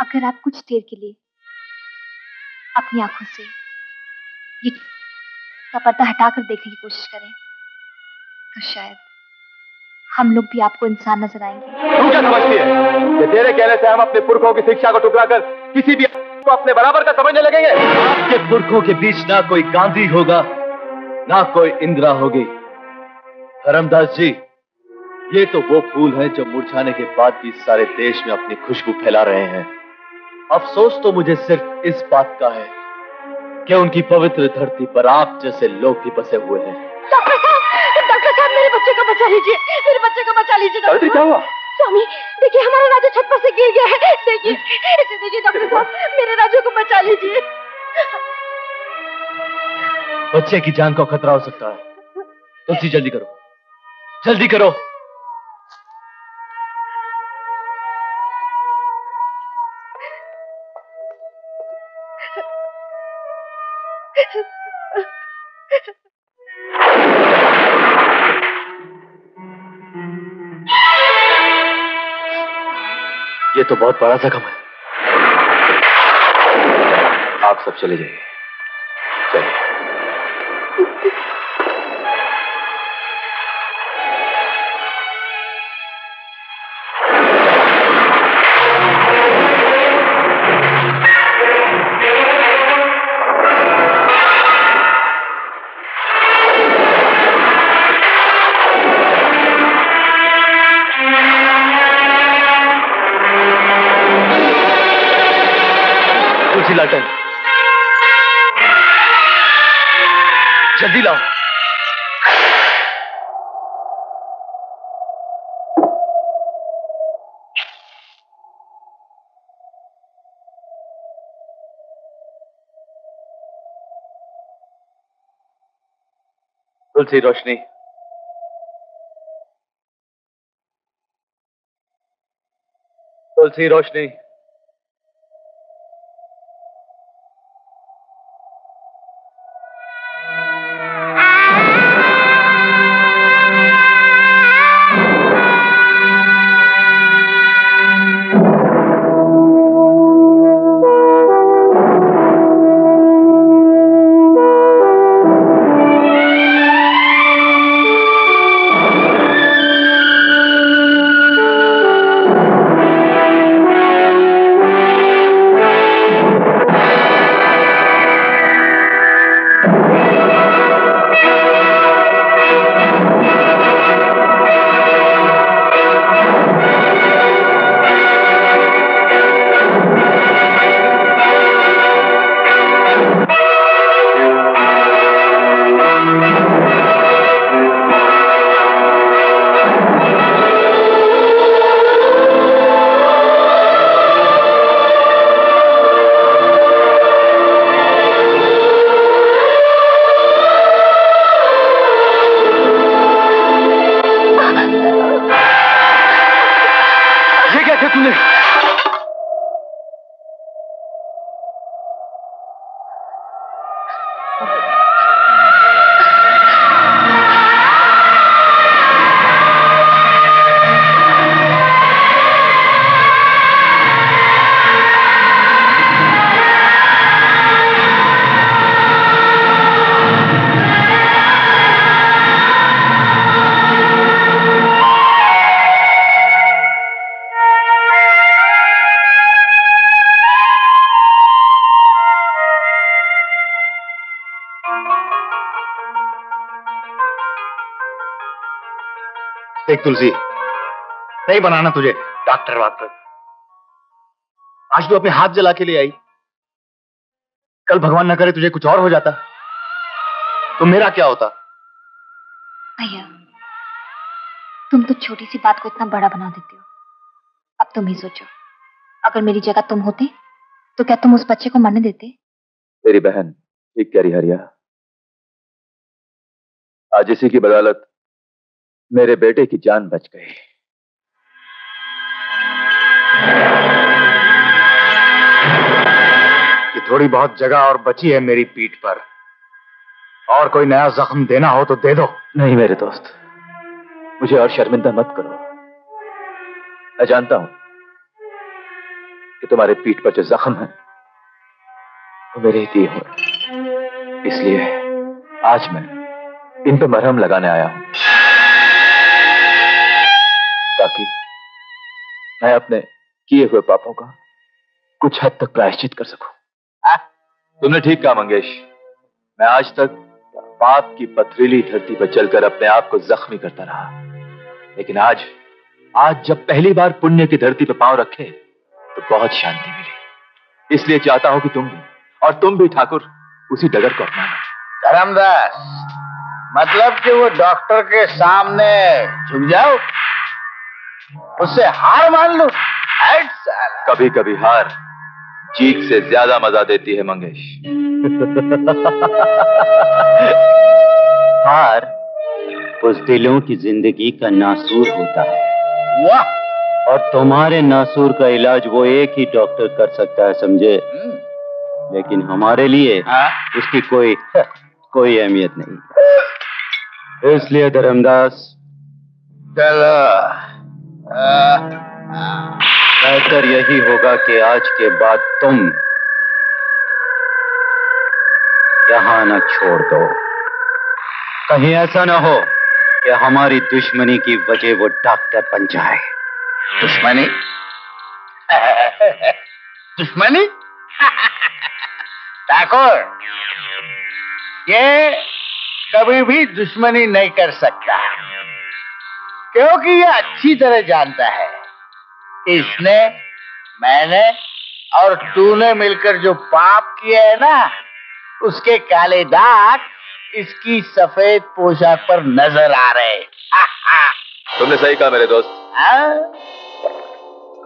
अगर आप कुछ देर के लिए अपनी आँखों से ये का पर्दा हटाकर देखने की कोशिश करें तो शायद हम लोग भी आपको इंसान नज़र आएँगे। तू क्या समझती है? कि तेरे कहने से हम अपने पुरखों की शिक्षा को ठुकराकर किसी भी को अपने बराबर का समझने लगेंगे? आपके पुरखों के बीच ना कोई गांधी होगा ना कोई इंदिरा होगी। धर्मदास जी ये तो वो फूल हैं जो मुरझाने के बाद भी सारे देश में अपनी खुशबू फैला रहे हैं। अफसोस तो मुझे सिर्फ़ इस बात का है कि उनकी पवित्र धरती पर आप जैसे लोग भी बसे हुए हैं। डॉक्टर साहब डॉक्टर साहब मेरे बच्चे को बचा लीजिए। मेरे बच्चे को बचा लीजिए डॉक्टर क्या हुआ? स्वामी देखिए हमारा राजू छत पर से गिर गया है। देखिए इसे देखिए डॉक्टर साहब मेरे राजू को बचा लीजिए। बच्चे की जान को खतरा हो सकता है। तुलसी जल्दी करो। जल्दी करो। तो बहुत बड़ा जख्म है। आप सब चले जाइए। तुलसी रोशनी। तुलसी रोशनी। देख तुलसी। नहीं बनाना तुझे। डॉक्टर वाक्टर आज तू अपने हाथ जला के ले आई। कल भगवान न करे तुझे कुछ और हो जाता। तो मेरा क्या होता? भैया तुम तो छोटी सी बात को इतना बड़ा बना देते हो। अब तुम ही सोचो। अगर मेरी जगह तुम होते तो क्या तुम उस बच्चे को मरने देते? मेरी बहन ठीक कह रही हरिया। आज इसी की बदौलत मेरे बेटे की जान बच गई। ये थोड़ी बहुत जगह और बची है मेरी पीठ पर। और कोई नया जख्म देना हो तो दे दो। नहीं मेरे दोस्त, मुझे और शर्मिंदा मत करो। मैं जानता हूँ कि तुम्हारे पीठ पर जो जख्म है, वो मेरे ही। दिए हुए इसलिए आज मैं इन पर मरहम लगाने आया हूँ। ताकि मैं अपने किए हुए पापों का कुछ हद तक प्रायश्चित कर सकूँ। तुमने ठीक कहा मंगेश। मैं आज तक पाप की पथरीली धरती पर चलकर अपने आप को जख्मी करता रहा। लेकिन आज आज जब पहली बार पुण्य की धरती पर पाँव रखे तो बहुत शांति मिली। इसलिए चाहता हूँ कि तुम भी और तुम भी ठाकुर उसी डगर को अपनाना धर्मदास मतलब कि वो डॉक्टर के सामने झुक जाओ? उससे हार मान लो? कभी कभी हार जीत से ज़्यादा मज़ा देती है मंगेश। हार? बुजदिलों की ज़िंदगी का नासूर होता है। वाह। और तुम्हारे नासूर का इलाज वो एक ही डॉक्टर कर सकता है समझे? लेकिन हमारे लिए उसकी कोई कोई अहमियत नहीं। इसलिए धर्मदास चलो। बेहतर यही होगा कि आज के बाद तुम यहाँ न छोड़ दो। कहीं ऐसा ना हो कि हमारी दुश्मनी की वजह वो डॉक्टर बन जाए। दुश्मनी? दुश्मनी? ठाकुर, ये कभी भी दुश्मनी नहीं कर सकता। क्योंकि ये अच्छी तरह जानता है। कि इसने मैंने और तूने मिलकर जो पाप किए है ना उसके काले दाग इसकी सफ़ेद पोशाक पर नज़र आ रहे तुमने सही कहा मेरे दोस्त। आ?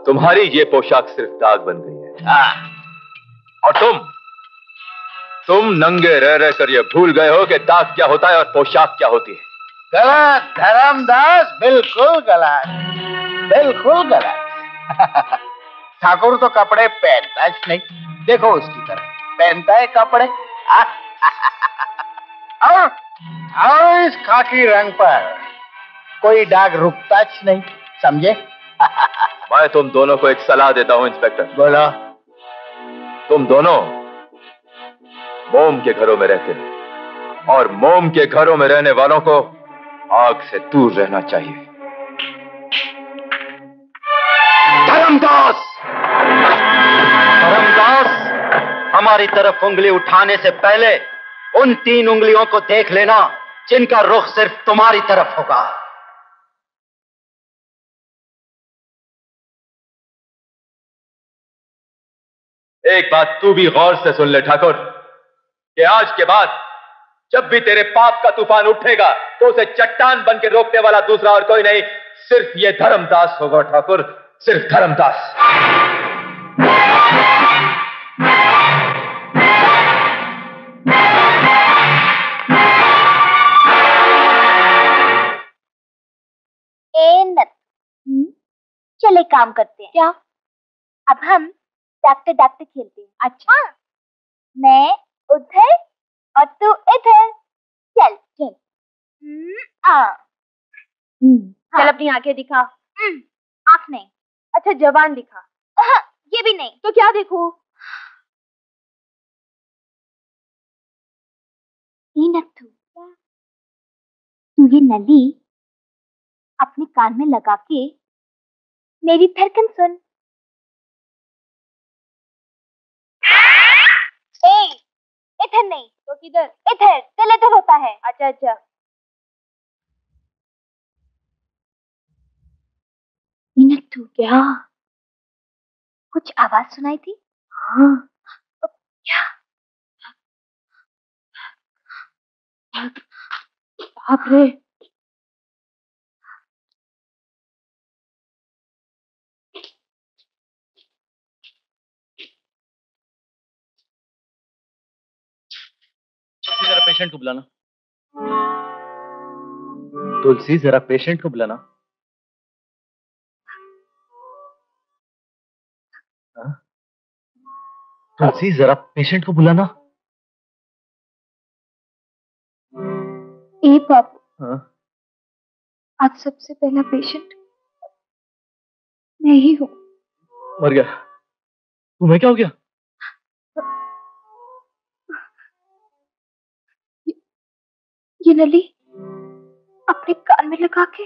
तुम्हारी ये पोशाक सिर्फ़ दाग बन गई है। आ? और तुम तुम नंगे रह रह कर ये भूल गए हो कि दाग क्या होता है और पोशाक क्या होती है। गलत धर्मदास बिल्कुल गलत बिल्कुल गलत। ठाकुर तो कपड़े पहनता ही नहीं देखो उसकी तरफ़ पहनता है कपड़े? और और इस खाकी रंग पर कोई दाग रुकता ही नहीं समझे? मैं तुम दोनों को एक सलाह देता हूँ इंस्पेक्टर। बोला। तुम दोनों मोम के घरों में रहते हो और मोम के घरों में रहने वालों को आग से दूर रहना चाहिए। धर्मदास! धर्मदास, हमारी तरफ़ उंगली उठाने से पहले उन तीन उंगलियों को देख लेना, जिनका रुख सिर्फ़ तुम्हारी तरफ़ होगा। एक बात तू भी गौर से सुन ले ठाकुर, कि आज के बाद जब भी तेरे पाप का तूफ़ान उठेगा तो उसे चट्टान बन के रोकने वाला दूसरा और कोई नहीं। सिर्फ़ ये धर्मदास होगा ठाकुर। सिर्फ़ धर्मदास। चले काम करते हैं। क्या? अब हम डॉक्टर डॉक्टर खेलते हैं। अच्छा। मैं उधर और तू इधर। चल चल। हम्म, चल अपनी आँखें दिखा। आँख नहीं। अच्छा जबान दिखा। ये भी नहीं। तो क्या देखूँ? नत्थू तू ये नली अपने कान में लगा के मेरी धड़कन सुन ए इधर नहीं तो किधर? इधर दिल इधर होता है। अच्छा अच्छा। तू क्या? कुछ आवाज़ सुनाई थी? हाँ। क्या? बाप रे। तुलसी जरा पेशेंट को बुलाना। तुलसी जरा पेशेंट को बुलाना। हाँ? तुलसी जरा पेशेंट को बुलाना। ए बाबू। हाँ? आज सबसे पहला पेशेंट मैं ही हूँ। मर गया। तुम्हें क्या हो गया? ये नली अपने कान में लगा के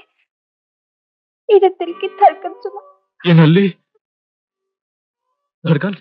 मेरे दिल की धड़कन सुना। ये नली, धड़कन?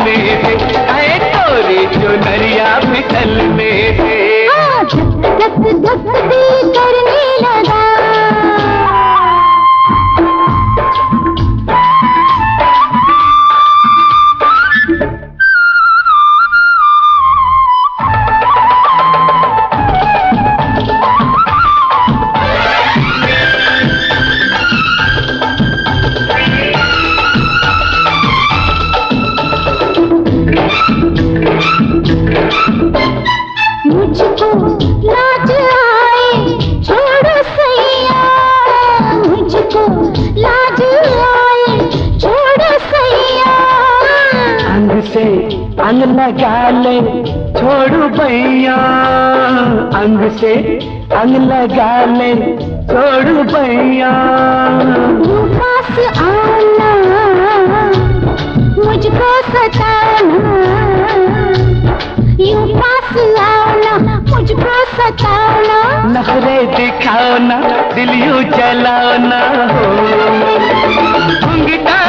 में तोरे जो नरिया फिसल में है धक धक धक दी करे से अंग लगा ले छोड़ू भैया। आना मुझको सताना। यूँ पास आना मुझको सताना। नखरे दिखाओ ना दिल यूँ हो घुंघटा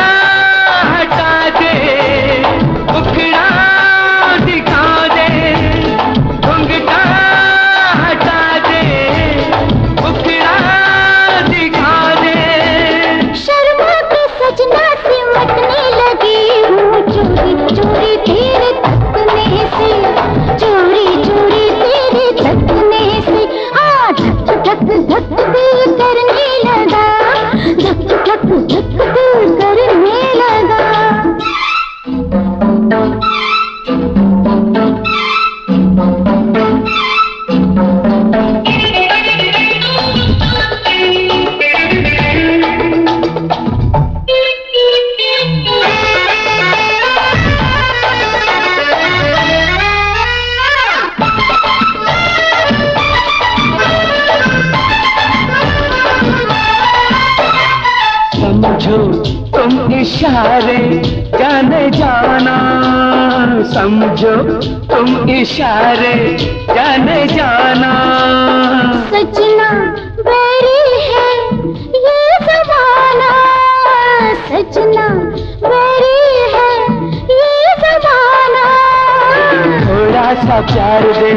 इशारे जाने जाना। सजना बैरी है ये जमाना। सजना बैरी है ये जमाना। थोड़ा सा प्यार दे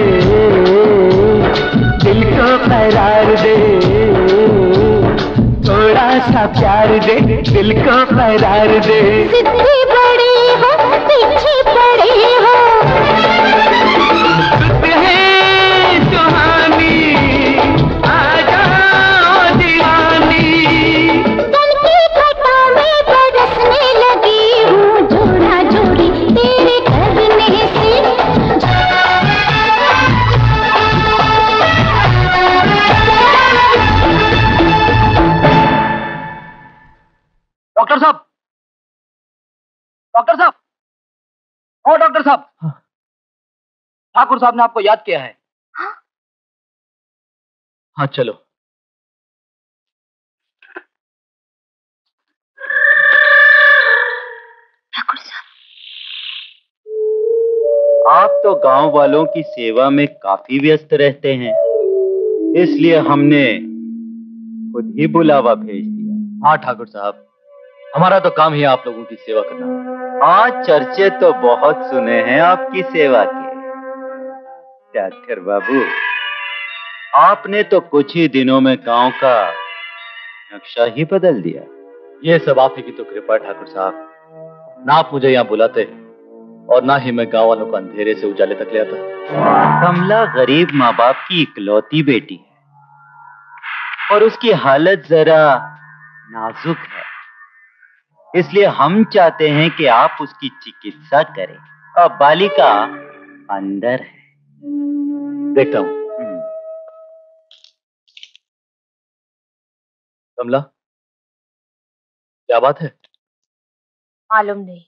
दिल को करार दे। थोड़ा सा प्यार दे दिल को करार दे। ठाकुर साहब ने आपको याद किया है? हाँ। चलो। ठाकुर साहब। आप तो गाँव वालों की सेवा में काफ़ी व्यस्त रहते हैं। इसलिए हमने खुद ही बुलावा भेज दिया। हाँ ठाकुर साहब। हमारा तो काम ही आप लोगों की सेवा करना। हाँ चर्चे तो बहुत सुने हैं आपकी सेवा के। डॉक्टर बाबू? आपने तो कुछ ही दिनों में गाँव का नक्शा ही बदल दिया। ये सब आप ही की तो कृपा ठाकुर साहब। ना आप मुझे यहाँ बुलाते और ना ही मैं गाँव वालों को अंधेरे से उजाले तक ले आता। कमला गरीब माँ बाप की इकलौती बेटी है और उसकी हालत जरा नाजुक है। इसलिए हम चाहते हैं कि आप उसकी चिकित्सा करें। और बालिका अंदर है। देखता हूँ। कमला क्या बात है? मालूम नहीं।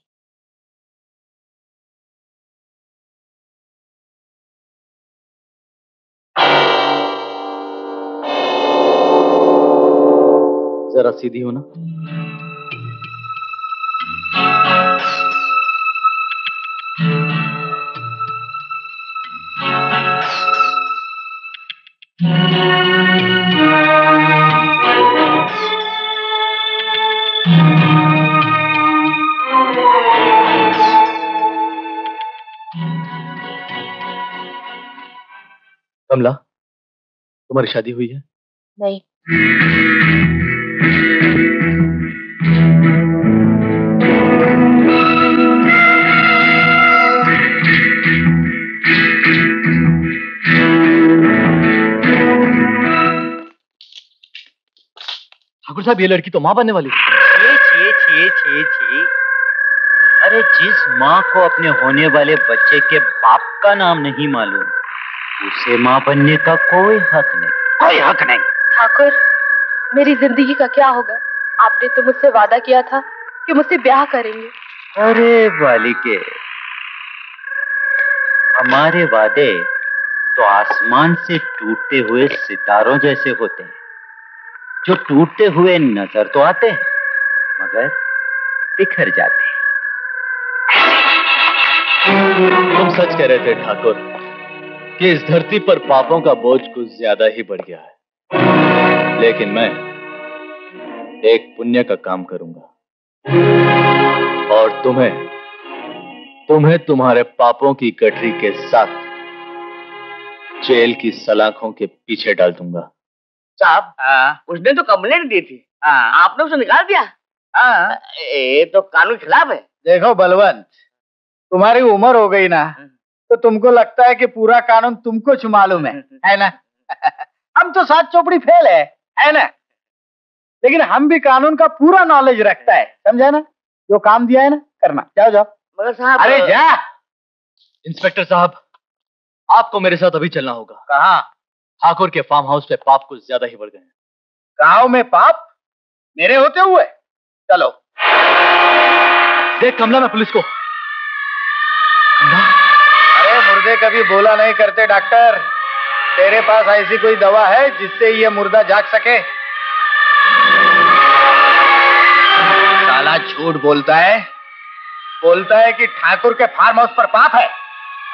जरा सीधी हो ना। कमला तुम्हारी शादी हुई है? नहीं। ठाकुर साहब ये लड़की तो माँ बनने वाली है। छे छे छे छे छे। अरे जिस माँ को अपने होने वाले बच्चे के बाप का नाम नहीं मालूम। उसे माँ बनने का कोई हक नहीं। कोई हक नहीं। ठाकुर मेरी ज़िंदगी का क्या होगा? आपने तो मुझसे वादा किया था कि मुझसे ब्याह करेंगे। अरे बालिके हमारे वादे तो आसमान से टूटते हुए सितारों जैसे होते हैं। जो टूटते हुए नज़र तो आते हैं मगर बिखर जाते हैं। तुम सच कह रहे थे ठाकुर। कि इस धरती पर पापों का बोझ कुछ ज़्यादा ही बढ़ गया है। लेकिन मैं एक पुण्य का काम करूँगा। और तुम्हें तुम्हें तुम्हारे पापों की गठरी के साथ जेल की सलाखों के पीछे डाल दूँगा। साहब उसने तो कंप्लेंट दी थी। आ, आपने उसे निकाल दिया? हाँ। ये तो कानून खिलाफ है। देखो बलवंत तुम्हारी उम्र हो गई ना। तो तुमको लगता है कि पूरा कानून तुमको च मालूम है है ना? हम तो सात चौपड़ी फेल है है ना? लेकिन हम भी कानून का पूरा नॉलेज रखता है समझा ना? जो काम दिया है ना करना। जाओ जाओ। मगर साहब अरे जा! इंस्पेक्टर साहब आपको मेरे साथ अभी चलना होगा। कहा? ठाकुर के फार्म हाउस पे पाप कुछ ज़्यादा ही बढ़ गए हैं। गाँव में पाप? मेरे होते हुए? चलो। देख कमला में पुलिस को। अरे मुर्दे कभी बोला नहीं करते, डॉक्टर। तेरे पास ऐसी कोई दवा है जिससे ये मुर्दा जाग सके? साला झूठ बोलता है। बोलता है कि ठाकुर के फार्म हाउस पर पाप है,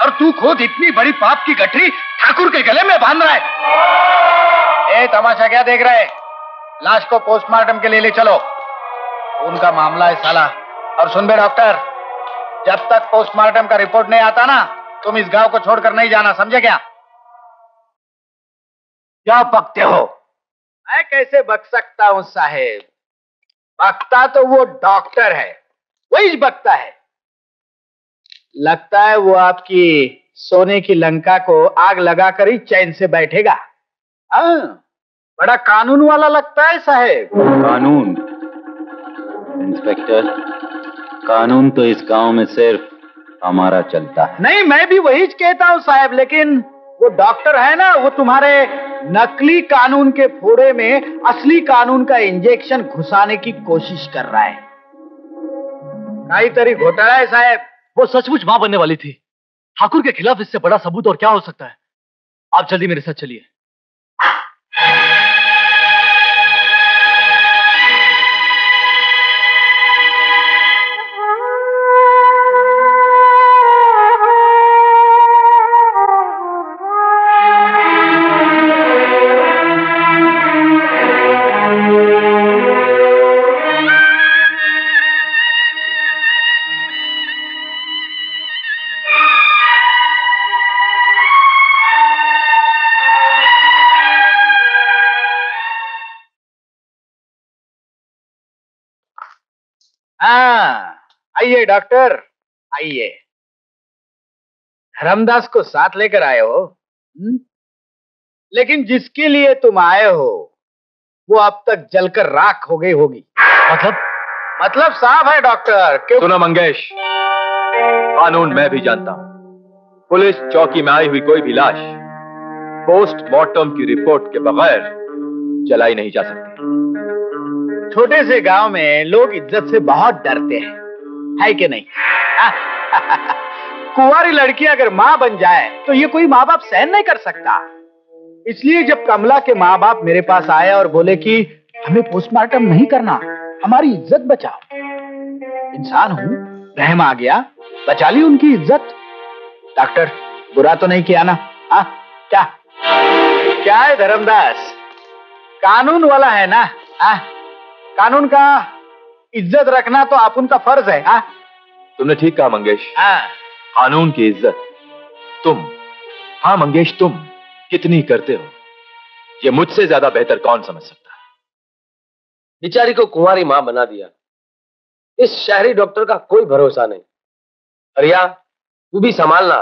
और तू खुद इतनी बड़ी पाप की गठरी ठाकुर के गले में बाँध रहा है। ए, तमाशा क्या देख रहे लाश को पोस्टमार्टम के लिए ले चलो। उनका मामला है साला। और सुन बे, डॉक्टर, जब तक पोस्टमार्टम का रिपोर्ट नहीं आता ना तुम इस गाँव को छोड़कर नहीं जाना समझे क्या? क्या बकते हो? मैं कैसे बक सकता हूँ साहेब? बकता तो वो डॉक्टर है वही बकता है। लगता है वो आपकी सोने की लंका को आग लगाकर ही चैन से बैठेगा। हाँ बड़ा कानून वाला लगता है साहेब। कानून? इंस्पेक्टर कानून तो इस गाँव में सिर्फ़ हमारा चलता है। नहीं मैं भी वही कहता हूँ साहब लेकिन वो डॉक्टर है ना वो तुम्हारे नकली कानून के फोड़े में असली कानून का इंजेक्शन घुसाने की कोशिश कर रहा है। कई तरी घोटाला है साहब। वो सचमुच माँ बनने वाली थी। ठाकुर के खिलाफ इससे बड़ा सबूत और क्या हो सकता है? आप जल्दी मेरे साथ चलिए। आइए डॉक्टर। आइए। धर्मदास को साथ लेकर आए हो हुँ? लेकिन जिसके लिए तुम आए हो वो अब तक जलकर राख हो गई होगी। मतलब? मतलब साफ़ है डॉक्टर क्यों? सुनो मंगेश। कानून मैं भी जानता हूँ। पुलिस चौकी में आई हुई कोई भी लाश पोस्टमार्टम की रिपोर्ट के बगैर जलाई नहीं जा सकती। छोटे से गाँव में लोग इज़्ज़त से बहुत डरते हैं। है कि नहीं? कुंवारी लड़की अगर माँ बन जाए तो ये कोई माँ बाप सहन नहीं कर सकता। इसलिए जब कमला के माँ बाप मेरे पास आए और बोले कि हमें पोस्टमार्टम नहीं करना हमारी इज़्ज़त बचाओ। इंसान हूँ रहम आ गया बचा ली उनकी इज़्ज़त। डॉक्टर बुरा तो नहीं किया ना? आ, क्या? क्या है धर्मदास? कानून वाला है ना? आ, कानून का इज़्ज़त रखना तो आप उनका फ़र्ज़ है आ? तुमने ठीक कहा मंगेश। हाँ। कानून की इज़्ज़त। तुम। हाँ मंगेश तुम। कितनी करते हो? ये मुझसे ज़्यादा बेहतर कौन समझ सकता है? बेचारी को कुंवारी माँ बना दिया। इस शहरी डॉक्टर का कोई भरोसा नहीं। अरिया तू भी संभालना।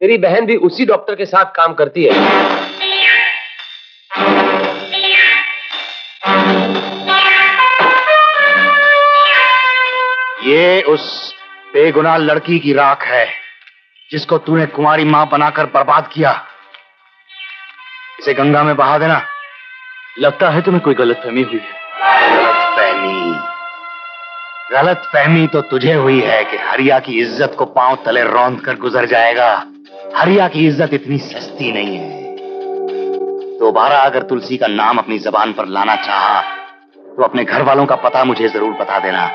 तेरी बहन भी उसी डॉक्टर के साथ काम करती है। ये उस बेगुनाह लड़की की राख है, जिसको तूने कुमारी माँ बनाकर बर्बाद किया। इसे गंगा में बहा देना। लगता है तुम्हें कोई गलतफहमी हुई है। गलत फहमी गलत फहमी तो तुझे हुई है कि हरिया की इज़्ज़त को पाँव तले रौंद कर गुजर जाएगा। हरिया की इज़्ज़त इतनी सस्ती नहीं है। दोबारा अगर तुलसी का नाम अपनी जबान पर लाना चाहा तो अपने घर वालों का पता मुझे ज़रूर बता देना।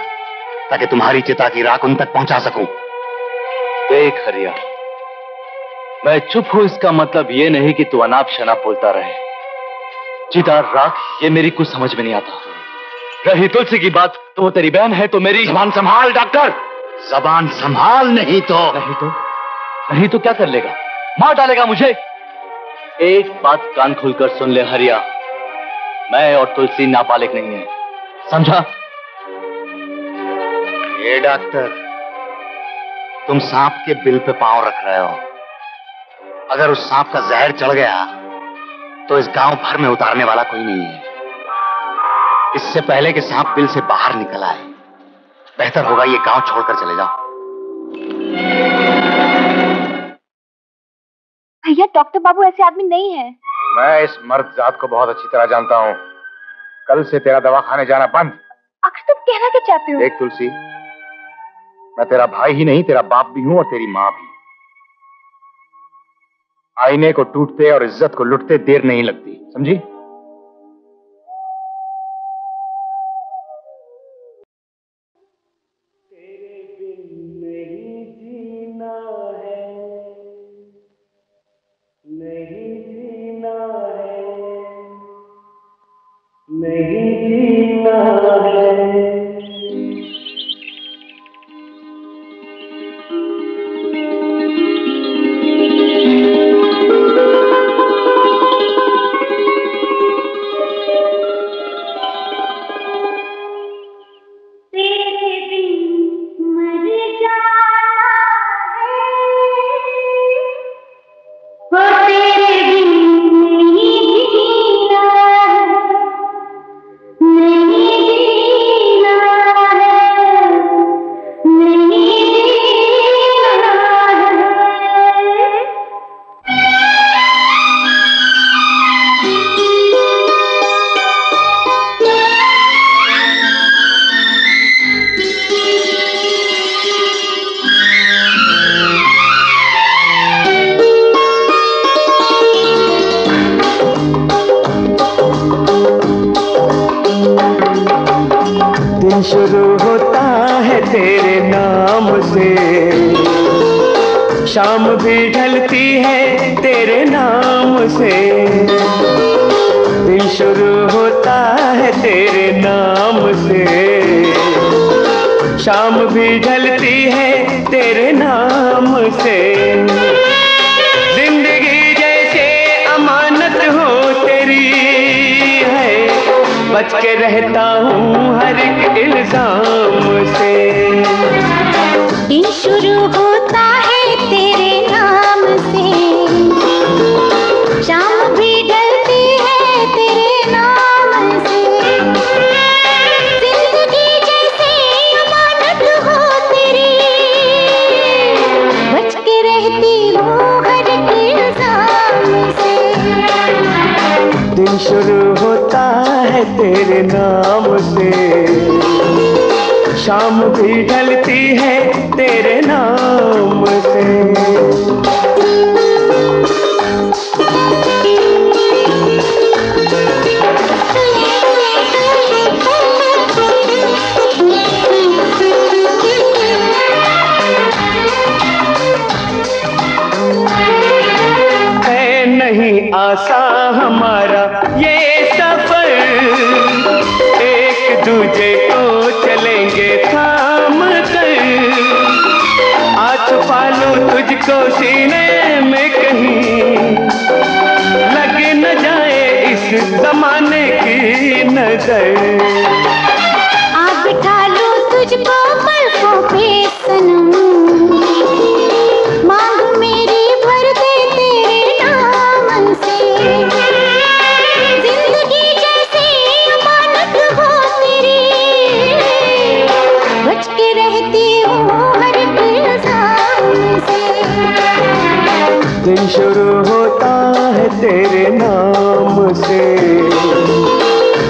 ताकि तुम्हारी चिता की राख उन तक पहुँचा सकूँ। देख हरिया मैं चुप हूँ इसका मतलब ये नहीं कि तू अनाप शनाप बोलता रहे। चिता राख ये मेरी कुछ समझ में नहीं आता। रही तुलसी की बात तो वो तेरी बहन है तो मेरी जबान संभाल डॉक्टर। जबान संभाल नहीं तो। नहीं तो? नहीं तो क्या कर लेगा? मार डालेगा मुझे। एक बात कान खुलकर सुन ले हरिया मैं और तुलसी नाबालिग नहीं है। समझा? ये डॉक्टर तुम सांप के बिल पे पाँव रख रहे हो। अगर उस सांप का जहर चढ़ गया तो इस गाँव भर में उतारने वाला कोई नहीं है। इससे पहले कि सांप बिल से बाहर निकल आए बेहतर होगा ये गाँव छोड़कर चले जाओ। भैया डॉक्टर बाबू ऐसे आदमी नहीं है। मैं इस मर्द जात को बहुत अच्छी तरह जानता हूँ। कल से तेरा दवा खाने जाना बंद। आखिर तुम कहना क्या चाहते हो? देख तुलसी मैं तेरा भाई ही नहीं, तेरा बाप भी हूँ और तेरी माँ भी। आईने को टूटते और इज़्ज़त को लुटते देर नहीं लगती, समझी?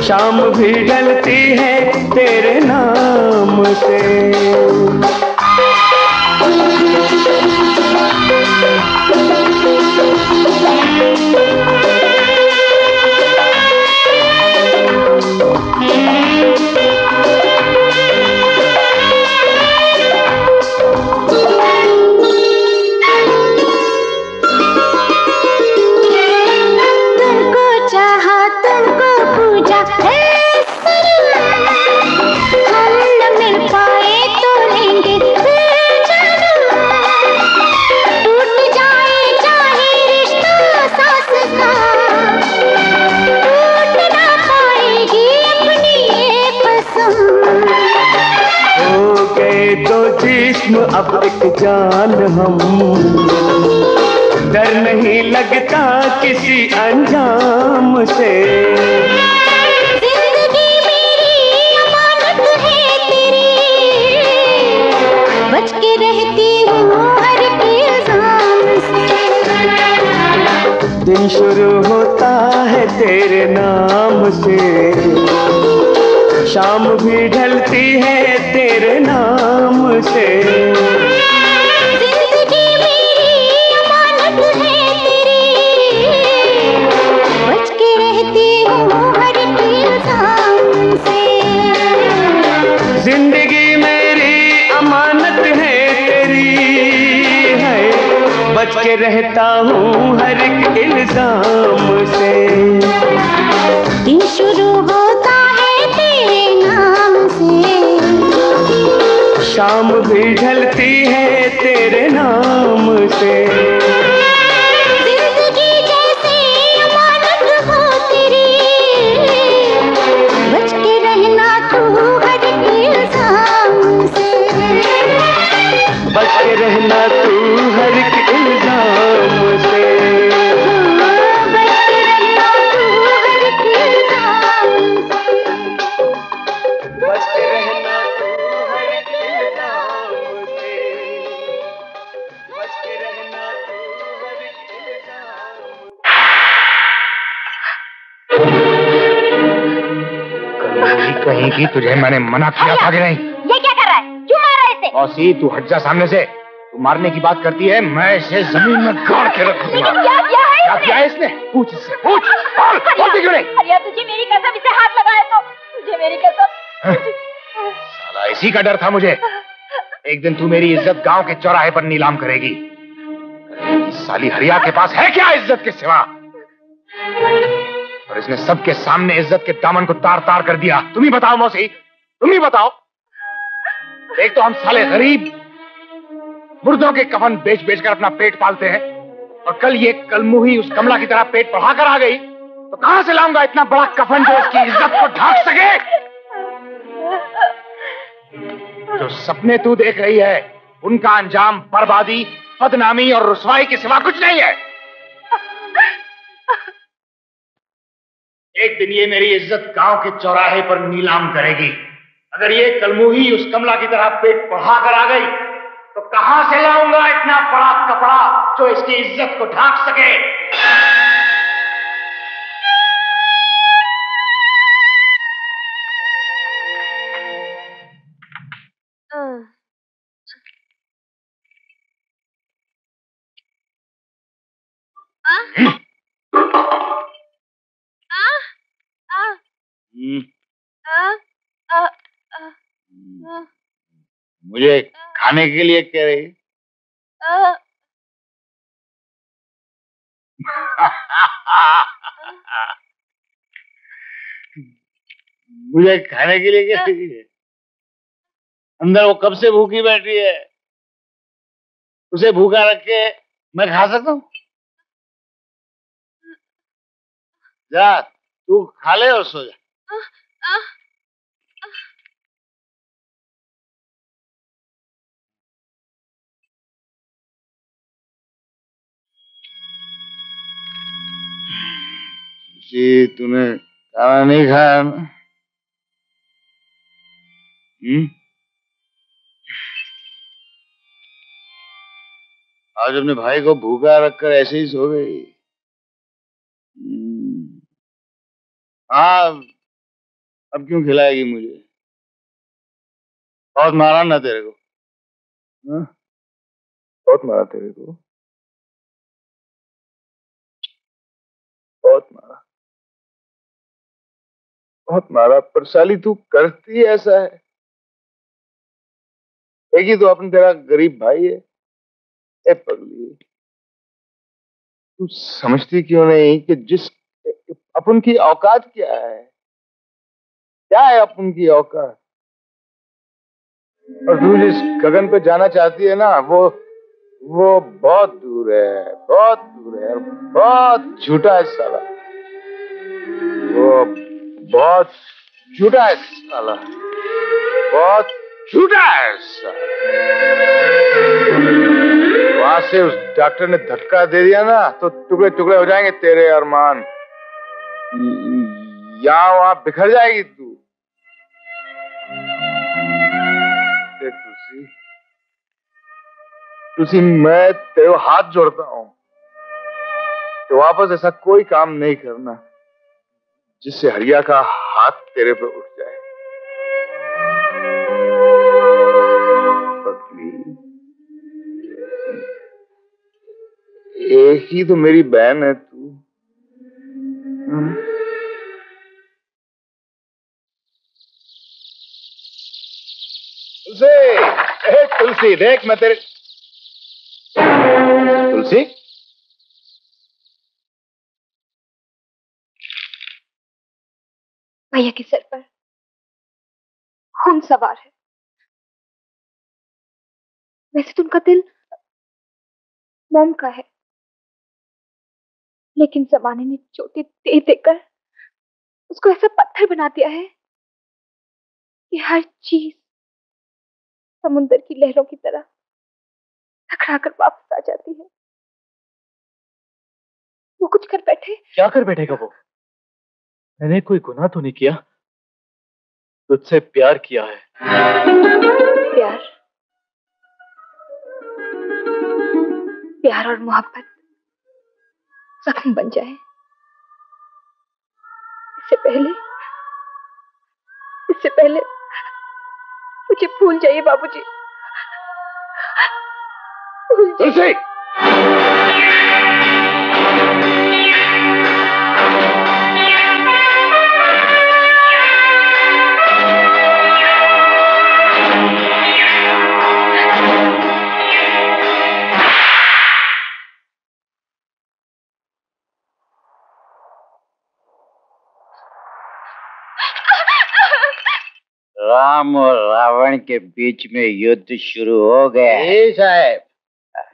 शाम भी ढलती है तेरे नाम से अब एक जान हम। डर नहीं लगता किसी अंजाम से। है बच के रहती हूँ हर दिन शुरू होता है तेरे नाम से। शाम भी ढलती है तेरे नाम से। ज़िंदगी मेरी अमानत है तेरी। के रहती हूँ हर एक इल्ज़ाम से। ज़िंदगी मेरी अमानत है तेरी है। बच के रहता हूँ हर एक इल्ज़ाम से। शाम भी ढलती है तेरे नाम से। की तुझे मैंने मना किया था कि नहीं? ये क्या कर रहा है? क्यों मार रहा है इसे? मौसी तू हट जा सामने से। तू मारने की बात करती है मैं इसे ज़मीन में गाड़ के रखूँगा लेकिन क्या किया है क्या किया है इसने? पूछ इससे पूछ। बोल बोलती क्यों नहीं? हरिया तुझे मेरी कसम इसे हाथ लगाया तो। तुझे मेरी कसम। साला इसी का डर था मुझे। एक दिन तू मेरी इज़्ज़त गाँव के चौराहे पर नीलाम करेगी। साली हरिया के पास है क्या इज़्ज़त के सिवा? इसने सबके सामने इज़्ज़त के दामन को तार तार कर दिया। तुम ही बताओ, मौसी। तुम ही बताओ। एक तो हम साले गरीब मुर्दों के कफन बेच बेच कर अपना पेट पालते हैं और कल ये कलमुही उस कमला की तरह पेट बढ़ा कर आ गई। तो कहाँ से लाऊँगा इतना बड़ा कफन जो इसकी इज़्ज़त को ढाक सके? जो सपने तू देख रही है, उनका अंजाम बर्बादी, बदनामी और रुसवाई के सिवा कुछ नहीं है। एक दिन ये मेरी इज़्ज़त गाँव के चौराहे पर नीलाम करेगी। अगर ये कलमुही उस कमला की तरह पेट बढ़ा कर आ गई तो कहाँ से लाऊँगा इतना बड़ा कपड़ा जो इसकी इज़्ज़त को ढाक सके? मुझे खाने के लिए कह रही मुझे खाने के लिए कह रही है। अंदर वो कब से भूखी बैठी है? उसे भूखा रख के मैं खा सकता हूँ? जा, तू खा ले और सो जा। जी तूने खाना नहीं खाया ना? हम्म? आज अपने भाई को भूखा रखकर ऐसे ही सो गई। हम्म, हाँ अब क्यों खिलाएगी मुझे? बहुत मारा ना तेरे को। हाँ? बहुत मारा तेरे को। बहुत मारा। बहुत मारा पर साली तू करती ऐसा है। एक ही तो अपने तेरा गरीब भाई है। ए पगली। तू समझती क्यों नहीं कि जिस अपन की औकात क्या है? क्या है अपन की औकात? और तू जिस गगन पे जाना चाहती है ना, वो वो बहुत दूर है, बहुत दूर है बहुत झूठा है सारा वो बहुत झूठा है साला। बहुत जूडास वहाँ से उस डॉक्टर ने धक्का दे दिया ना तो टुकड़े टुकड़े हो जाएँगे तेरे अरमान। यहाँ वहाँ बिखर जाएगी तू। तुलसी। मैं तेरे हाथ जोड़ता हूँ। तो वापस ऐसा कोई काम नहीं करना। जिससे हरिया का हाथ तेरे पे उठ जाए एक ही तो मेरी बहन है तू? तुलसी तुलसी, देख मैं तेरे तुलसी भैया के सर पर। खून सवार है। वैसे तो उनका दिल मोम का है। लेकिन जमाने ने चोटी दे देकर उसको ऐसा पत्थर बना दिया है कि हर चीज़ समुद्र की लहरों की तरह टकरा कर वापस आ जाती है। वो कुछ कर बैठे। क्या कर बैठेगा वो? मैंने कोई गुनाह तो नहीं किया। तुझसे प्यार किया है। प्यार। प्यार और मोहब्बत जख्म बन जाए। इससे पहले इससे पहले मुझे भूल जाइए बाबूजी। भूल तुलसी! राम और रावण के बीच में युद्ध शुरू हो गया है। जी साहब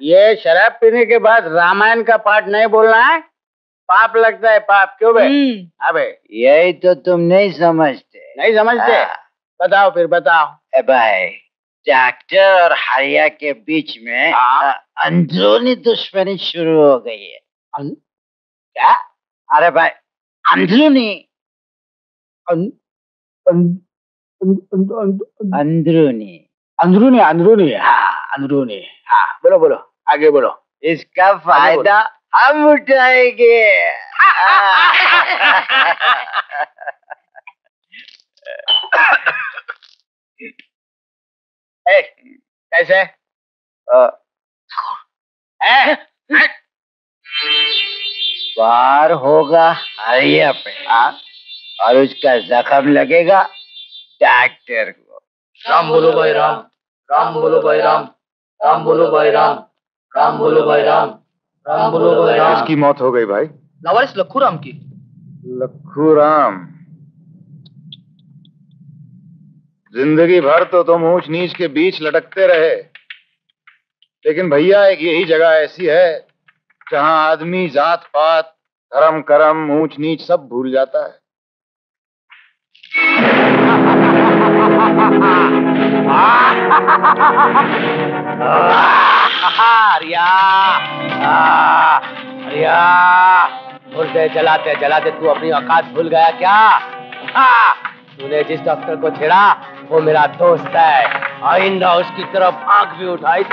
ये शराब पीने के बाद रामायण का पाठ नहीं बोलना है? पाप लगता है पाप क्यों बे? अबे यही तो तुम नहीं समझते। नहीं समझते? हाँ। बताओ फिर बताओ। ए भाई डॉक्टर और हरिया के बीच में हाँ। अंदरूनी दुश्मनी शुरू हो गई है। क्या? अरे भाई अंदरूनी। अंदरूनी अंदरूनी अंदरूनी हाँ अंदरूनी हाँ बोलो बोलो आगे बोलो इसका फ़ायदा हम उठाएँगे ए, कैसे बार होगा हरिया पे और उसका जख्म लगेगा डॉक्टर को। राम बोलो भाई राम राम बोलो भाई राम राम बोलो भाई राम राम बोलो भाई राम राम बोलो भाई राम किसकी मौत हो गई भाई। लावारिस लखू राम की। लखू राम ज़िंदगी भर तो तुम ऊंच नीच के बीच लटकते रहे। लेकिन भैया एक यही जगह ऐसी है जहाँ आदमी जात पात धर्म कर्म ऊंच नीच सब भूल जाता है। मुर्दे जलाते जलाते तू अपनी औकात भूल गया क्या? तूने जिस डॉक्टर को छेड़ा, वो मेरा दोस्त है। आइंदा उसकी तरफ़ आँख भी उठाई।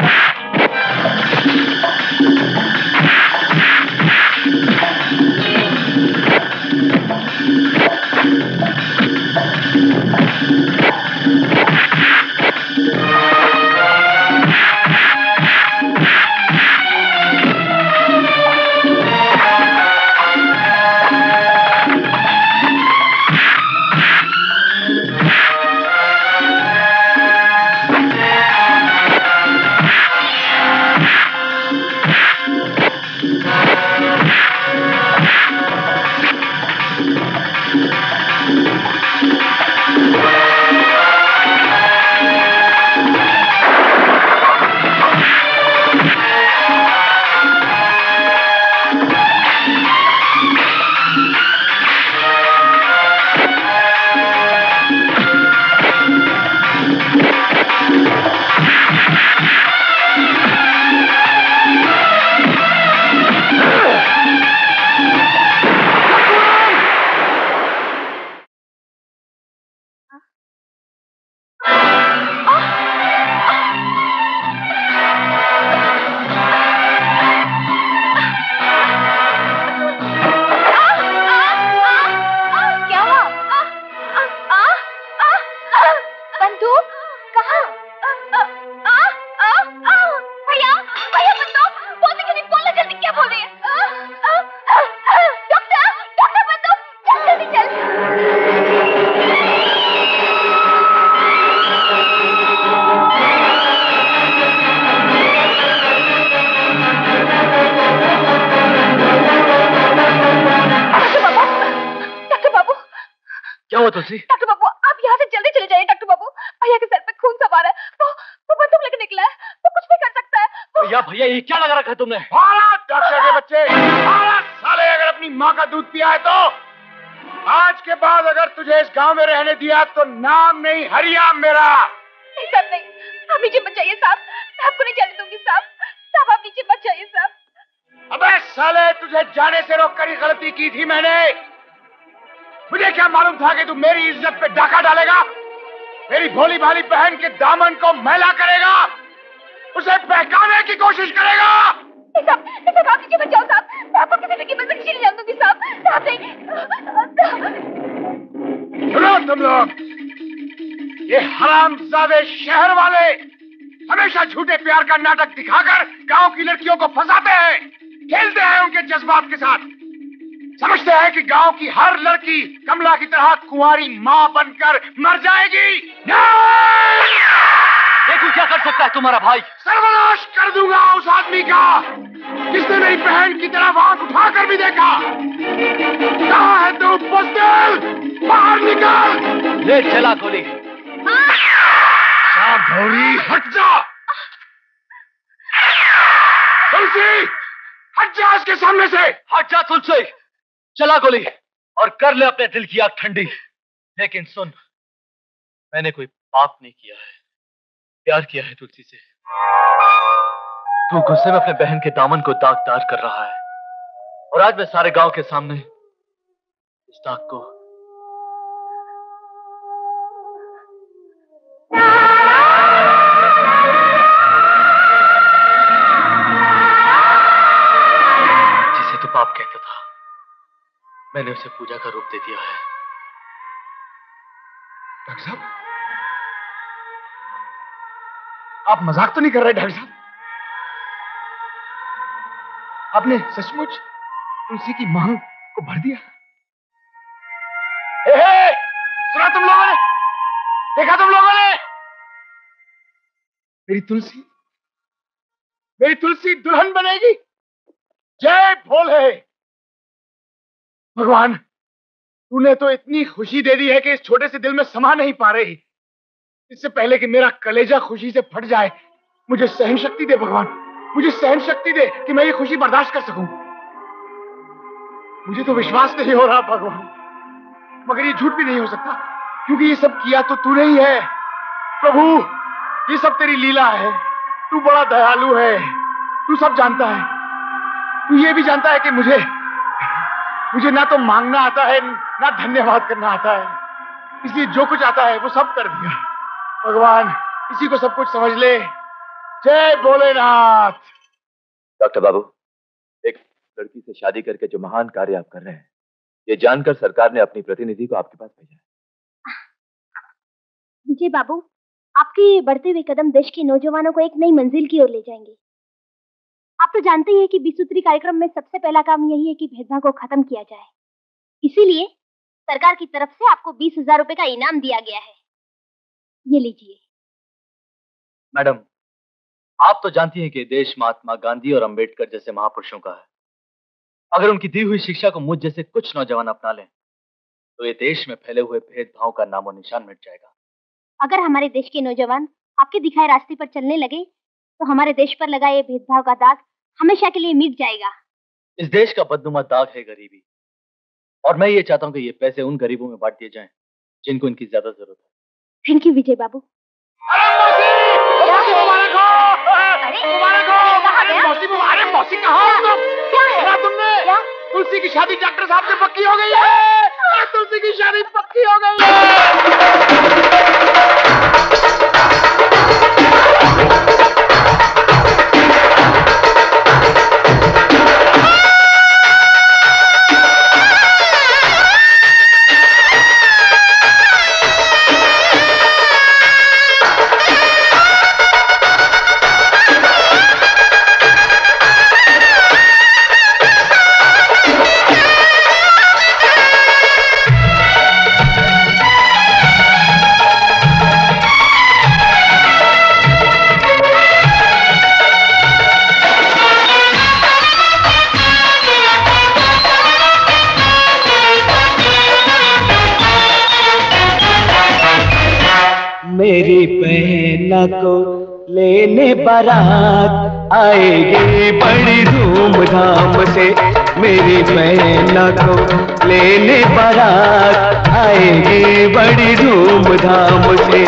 हुआ तुलसी? डॉक्टर बाबू आप यहाँ से जल्दी चले जाइए डॉक्टर बाबू। भैया के सर पे खून सवार है। वो वो बंदूक लेके निकला है। वो कुछ भी कर सकता है। वो भैया भैया ये क्या लगा रखा है तुमने? डॉक्टर के बच्चे साले अगर अपनी माँ का दूध पिया है तो। आज के बाद अगर तुझे इस गाँव में रहने दिया तो नाम नहीं हरिया मेरा। नहीं सर नहीं। आप नीचे मत जाइए साहब। मैं आपको नहीं जाने दूँगी साहब। साहब आप नीचे मत जाइए साहब। अबे साले तुझे जाने से रोक कर ही गलती की थी मैंने। मुझे क्या मालूम था कि तू मेरी इज़्ज़त पे डाका डालेगा? मेरी भोली भाली बहन के दामन को मैला करेगा? उसे बहकाने की कोशिश करेगा? नहीं साहब नहीं साहब आप नीचे मत जाओ साहब? मैं आपको किसी भी कीमत से नहीं जाने दूँगी साहब। साहब नहीं सुनो तुम लोग। ये हरामजादे शहर वाले हमेशा झूठे प्यार का नाटक दिखाकर गाँव की लड़कियों को फंसाते हैं खेलते हैं उनके जज्बात के साथ। समझते हैं कि गाँव की हर लड़की कमला की तरह कुंवारी माँ बनकर मर जाएगी। देखो क्या कर सकता है तुम्हारा भाई। सर्वनाश कर दूँगा उस आदमी का। जिसने मेरी बहन की तरफ़ आँख उठाकर भी देखा? कहा है तू? बुजदिल बाहर निकल! ले चला गोली। गौरी हट जा। तुलसी हट जा इसके सामने से। हट जा तुलसी। चला गोली और कर ले अपने दिल की आग ठंडी। लेकिन सुन, मैंने कोई पाप नहीं किया है। प्यार किया है तुलसी से। तू गुस्से में अपने बहन के दामन को दागदार कर रहा है। और आज मैं सारे गाँव के सामने इस दाग को जिसे तू पाप कहता था। मैंने उसे पूजा का रूप दे दिया है। डॉक्टर साहब? आप मज़ाक तो नहीं कर रहे डॉक्टर साहब? आपने सचमुच तुलसी की मांग को भर दिया? हे, हे, सुना तुम लोगों ने? देखा तुम लोगों ने? मेरी तुलसी मेरी तुलसी दुल्हन बनेगी। जय भोले। भगवान, तूने तो इतनी खुशी दे दी है कि इस छोटे से दिल में समा नहीं पा रही। इससे पहले कि मेरा कलेजा खुशी से फट जाए, मुझे सहन शक्ति दे भगवान। मुझे सहन शक्ति दे कि मैं ये खुशी बर्दाश्त कर सकूँ। मुझे तो विश्वास नहीं हो रहा भगवान। मगर ये झूठ भी नहीं हो सकता, क्योंकि ये सब किया तो तूने ही है। प्रभु, ये सब तेरी लीला है। तू बड़ा दयालु है। तू सब जानता है। तू ये भी जानता है कि मुझे मुझे ना तो मांगना आता है ना धन्यवाद करना आता है। इसलिए जो कुछ आता है वो सब कर दिया। भगवान इसी को सब कुछ समझ ले। जय भोलेनाथ। डॉक्टर बाबू एक लड़की से शादी करके जो महान कार्य आप कर रहे हैं ये जानकर सरकार ने अपनी प्रतिनिधि को आपके पास भेजा विजय बाबू आपके बढ़ते हुए कदम देश के नौजवानों को एक नई मंजिल की ओर ले जाएँगे। आप तो जानते ही हैं कि बीसूत्री कार्यक्रम में सबसे पहला काम यही है कि भेदभाव को खत्म किया जाए। इसीलिए सरकार की तरफ़ से आपको बीस हज़ार रूपए का इनाम दिया गया है। ये लीजिए। मैडम आप तो जानती हैं कि देश महात्मा गांधी और अंबेडकर जैसे महापुरुषों का है। अगर उनकी दी हुई शिक्षा को मुझ जैसे कुछ नौजवान अपना लें तो ये देश में फैले हुए भेदभाव का नामो निशान मिट जाएगा। अगर हमारे देश के नौजवान आपके दिखाए रास्ते पर चलने लगे तो हमारे देश पर लगा ये भेदभाव का दाग हमेशा के लिए मिट जाएगा। इस देश का बदनुमा दाग है गरीबी। और मैं ये चाहता हूँ कि ये पैसे उन गरीबों में बांट दिए जाएँ जिनको इनकी ज़्यादा ज़रूरत है। थैंक यू विजय बाबू। मुबारक हो! मुबारक हो! अरे मौसी अरे मौसी कहाँ हो तुम? सुना तुमने? तुलसी की शादी डॉक्टर साहब से पक्की हो गई है। तुलसी की शादी पक्की हो गई है। बहना को लेने बारात आएगी बड़ी धूमधाम से। मेरी बहना को लेने बारात आएगी बड़ी धूमधाम से।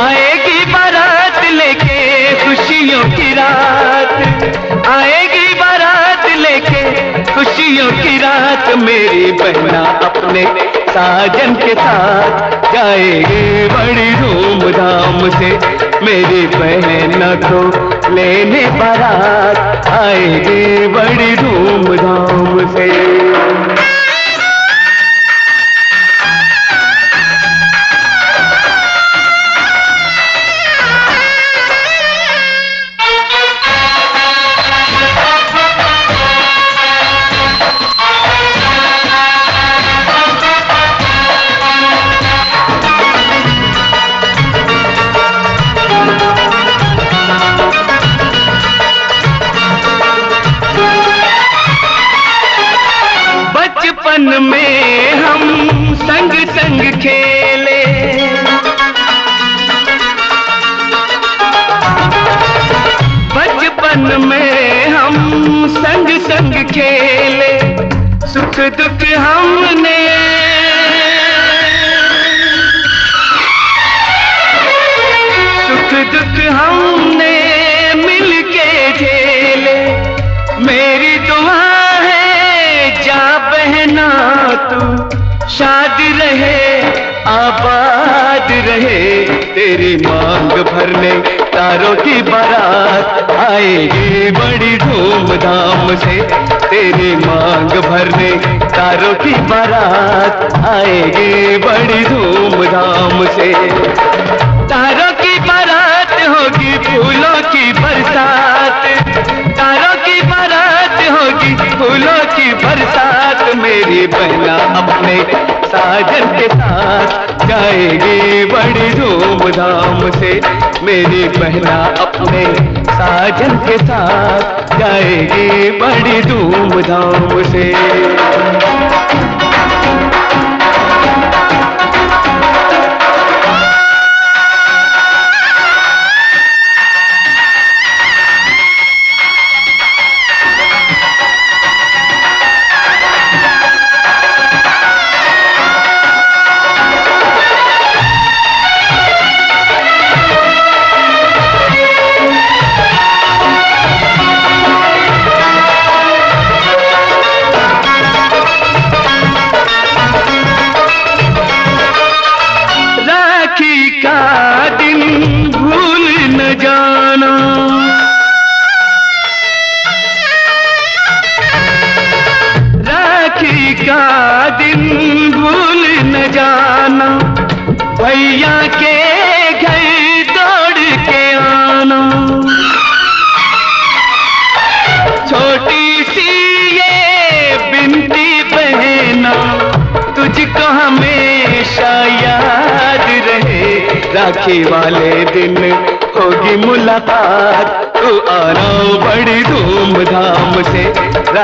आएगी बारात लेके खुशियों की रात। खुशियों की रात मेरी बहना अपने साजन के साथ जाएगी बड़ी धूमधाम से। मेरी बहन को लेने बारात आएगी बड़ी धूमधाम से। दुख हमने सुख दुख हमने मिलके झेले। मेरी दुआ है, जा बहना तू, शाद रहे, आबाद रहे, तेरी मांग भरने तारों की बारात आएगी बड़ी धूमधाम से। तेरी मांग भरने तारों की बारात आएगी बड़ी धूमधाम से। तारों की बारात होगी फूलों की बरसात। तारों की बारात होगी फूलों की बरसात। मेरी बहना अपने साजन के साथ जाएगी बड़ी धूमधाम से। मेरी बहना अपने साजन के साथ जाएगी बड़ी धूमधाम से।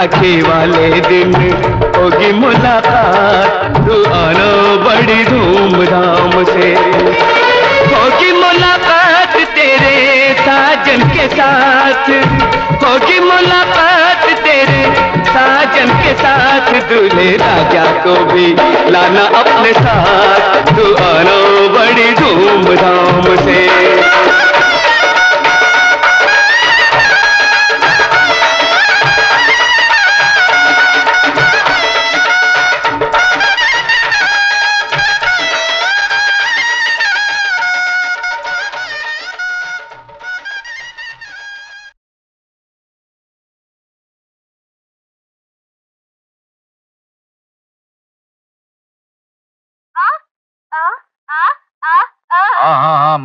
राखी वाले दिन। होगी मुलाकात तू आना बड़ी धूमधाम से। होगी मुलाकात तेरे साजन के साथ। होगी मुलाकात तेरे साजन के साथ। दूल्हे राजा को भी लाना अपने साथ। तू आना बड़ी धूमधाम से।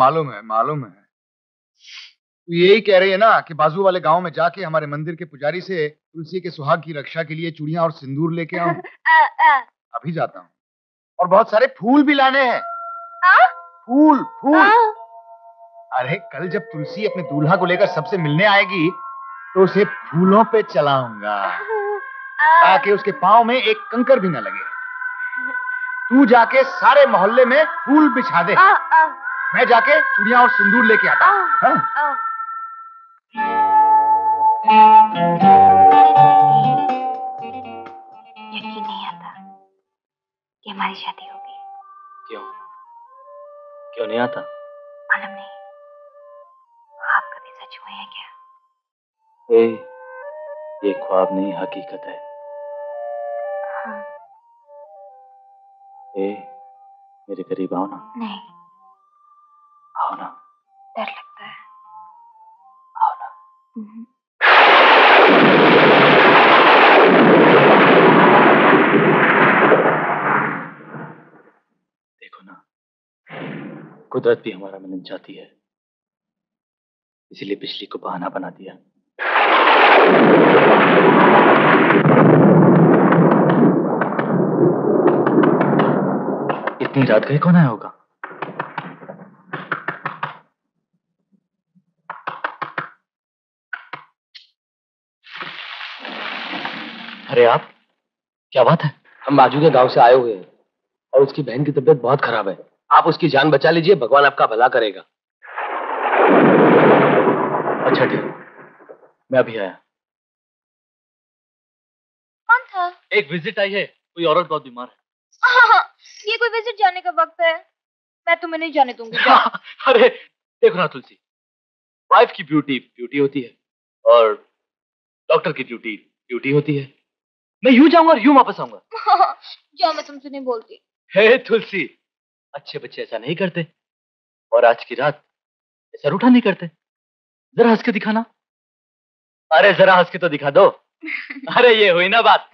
मालूम है मालूम है। तू यही कह रही है ना कि बाजू वाले गाँव में जाके हमारे मंदिर के पुजारी से तुलसी के सुहाग की रक्षा के लिए चूड़ियाँ और सिंदूर लेके आऊँ। अभी जाता हूँ। और बहुत सारे फूल भी लाने हैं। फूल फूल। अरे कल जब तुलसी अपने दूल्हा को लेकर सबसे मिलने आएगी तो उसे फूलों पे चलाऊँगा। ताकि उसके पाँव में एक कंकर भी न लगे। तू जाके सारे मोहल्ले में फूल बिछा दे। मैं जाके चूड़ियाँ और सिंदूर लेके आता। हूँ? हाँ? यकीन नहीं आता कि हमारी शादी होगी क्यों? क्यों नहीं आता? मालूम नहीं। आप कभी सच हुए हैं क्या? ए, ये ख्वाब नहीं हकीकत है। हाँ। ए, मेरे करीब आओ ना। नहीं। आओ ना डर लगता है। आओ ना। हम्म। देखो ना कुदरत भी हमारा मिलन चाहती है। इसीलिए बिजली को बहाना बना दिया। इतनी रात गए कौन आया होगा? अरे आप क्या बात है? हम बाजू के गाँव से आए हुए हैं और उसकी बहन की तबीयत बहुत खराब है। आप उसकी जान बचा लीजिए भगवान आपका भला करेगा। अच्छा ठीक मैं अभी आया। कौन था? एक विज़िट आई है कोई औरत बहुत बीमार है। हाँ, ये कोई विज़िट जाने का वक्त है। मैं तुम्हें नहीं जाने दूँगी जाओ। अरे देखो ना तुलसी वाइफ की ब्यूटी ब्यूटी होती है और डॉक्टर की ड्यूटी ड्यूटी होती है। मैं यूँ जाऊँगा और यूँ वापस आऊँगा। जाओ मैं तुमसे नहीं बोलती। हे तुलसी अच्छे बच्चे ऐसा नहीं करते। और आज की रात ऐसा रूठा नहीं करते। जरा हंस के दिखाना। अरे जरा हंस के तो दिखा दो। अरे ये हुई ना बात।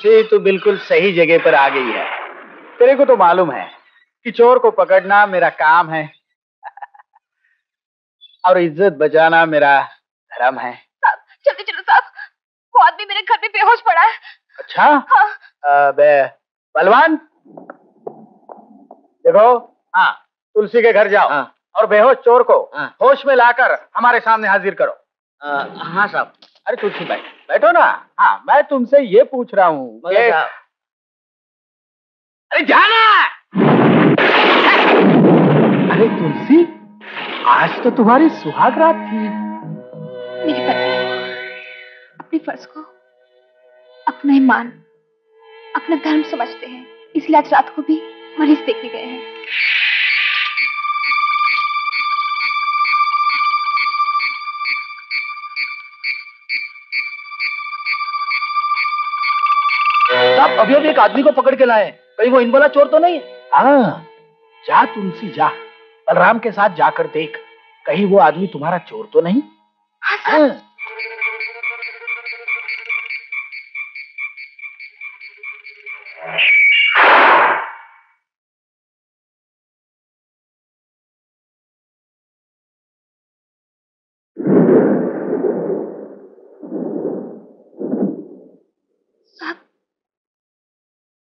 तुलसी तू बिल्कुल सही जगह पर आ गई है। तेरे को तो मालूम है कि चोर को पकड़ना मेरा काम है और इज़्ज़त बचाना मेरा धर्म है। साहब जल्दी चलो साहब वो आदमी मेरे घर में बेहोश पड़ा है। अच्छा? हाँ। अबे बलवान? देखो हाँ तुलसी के घर जाओ हाँ। और बेहोश चोर को हाँ। होश में लाकर हमारे सामने हाजिर करो। हाँ साहब। अरे तुलसी भाई बैठो ना। हाँ मैं तुमसे ये पूछ रहा हूँ अरे जाना। अरे तुलसी आज तो तुम्हारी सुहाग रात थी। मेरे पति अपने फ़र्ज़ को अपना ईमान अपना धर्म समझते हैं। इसलिए आज रात को भी मरीज़ देखने गए हैं। अभी अभी एक आदमी को पकड़ के लाए कहीं वो इन वाला चोर तो नहीं हाँ? जा तुलसी जा। बलराम के साथ जाकर देख कहीं वो आदमी तुम्हारा चोर तो नहीं? हाँ।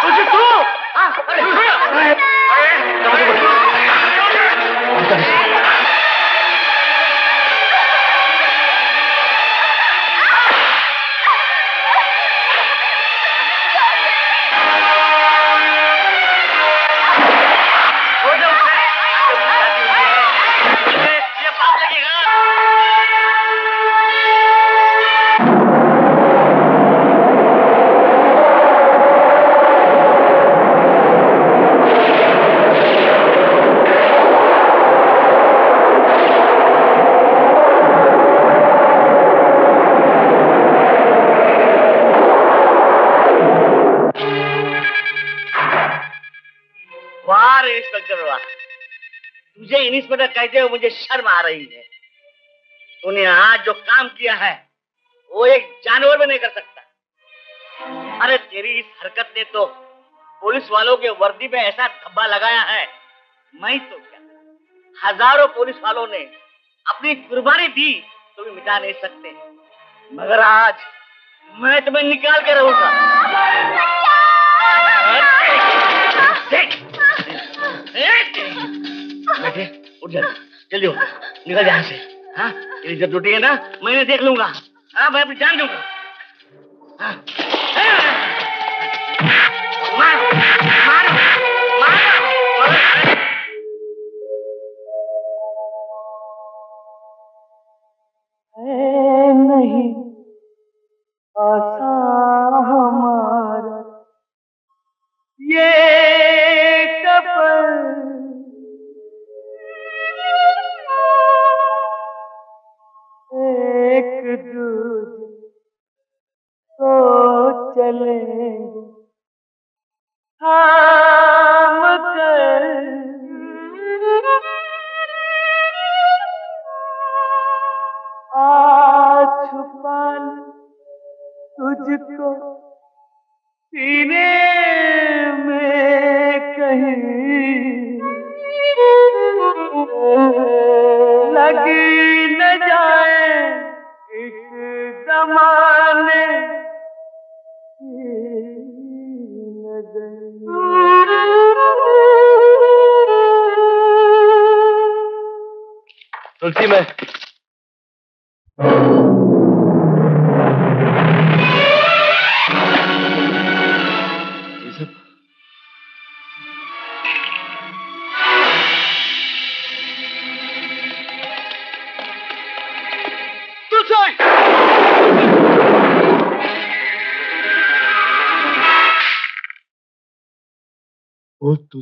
साहब कौन है तू अरे। कहते हुए मुझे शर्म आ रही है। तूने आज जो काम किया है वो एक जानवर भी नहीं कर सकता। अरे तेरी इस हरकत ने तो पुलिस वालों के वर्दी में ऐसा धब्बा लगाया है मैं तो क्या हज़ारों पुलिस वालों ने अपनी कुर्बानी दी तो भी मिटा नहीं सकते। मगर आज मैं तुम्हें निकाल के रहूँगा। देख बैठे उठ जा जल्दी उठ निकल यहाँ से। हाँ जब है ना, मैंने देख लूँगा। हाँ मैं अपनी जान दूँगा हाँ।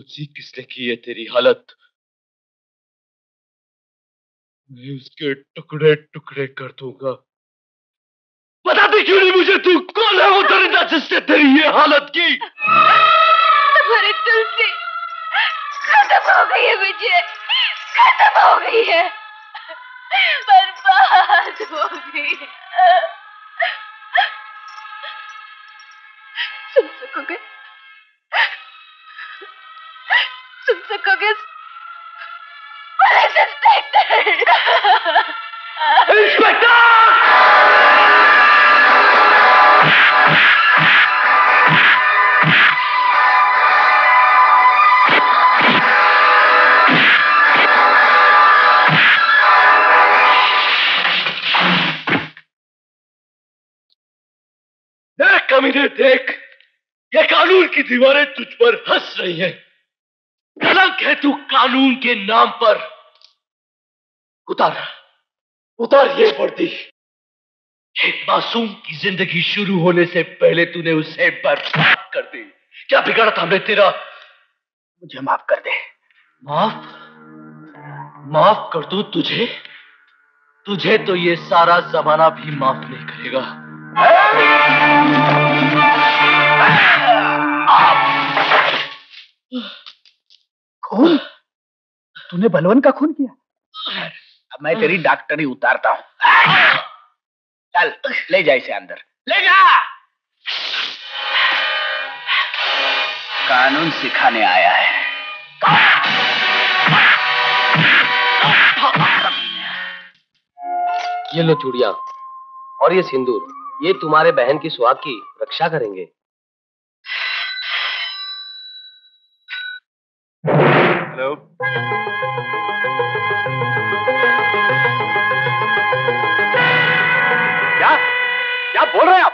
तुलसी किसने की है तेरी हालत। मैं उसके टुकड़े टुकड़े कर दूँगा। बता दे क्यों नहीं मुझे? तू कौन है वो दरिंदा जिसने तेरी ये हालत की? तुम्हारी तुलसी खत्म हो गई है विजय खत्म हो गई है। बर्बाद हो गई सुन सकोगे सुन सकोगे पुलिस इंस्पेक्टर! देख कमीने देख, ये कानून की दीवारें तुझ पर हंस रही हैं। कलंक है तू कानून के नाम पर। उतार उतार ये वर्दी। एक मासूम की ज़िंदगी शुरू होने से पहले तूने उसे बर्बाद कर दी। क्या बिगड़ा था हमने तेरा? मुझे माफ़ कर दे। माफ़? माफ़ कर दूँ तुझे? तुझे तो ये सारा जमाना भी माफ़ नहीं करेगा। खून? तूने बलवन का खून किया? अब मैं तेरी डॉक्टरी उतारता हूँ। चल ले जा इसे अंदर। ले जा! कानून सिखाने आया है। ये लो चूड़िया और ये सिंदूर ये तुम्हारे बहन की सुहाग की रक्षा करेंगे। हेलो क्या? क्या बोल रहे हैं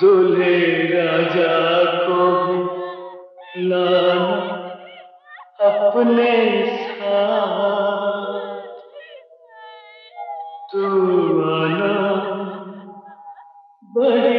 दूल्हे राजा को भी लाना अपने साथ। तू आना बड़ी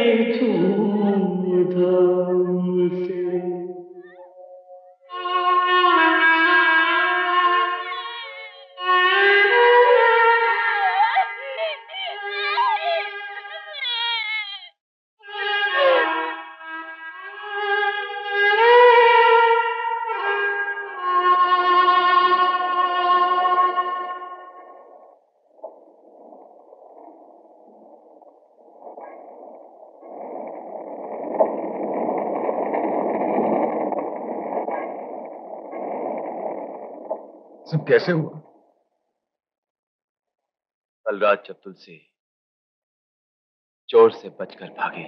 कैसे हुआ? कल रात जब तुलसी चोर से बचकर भागी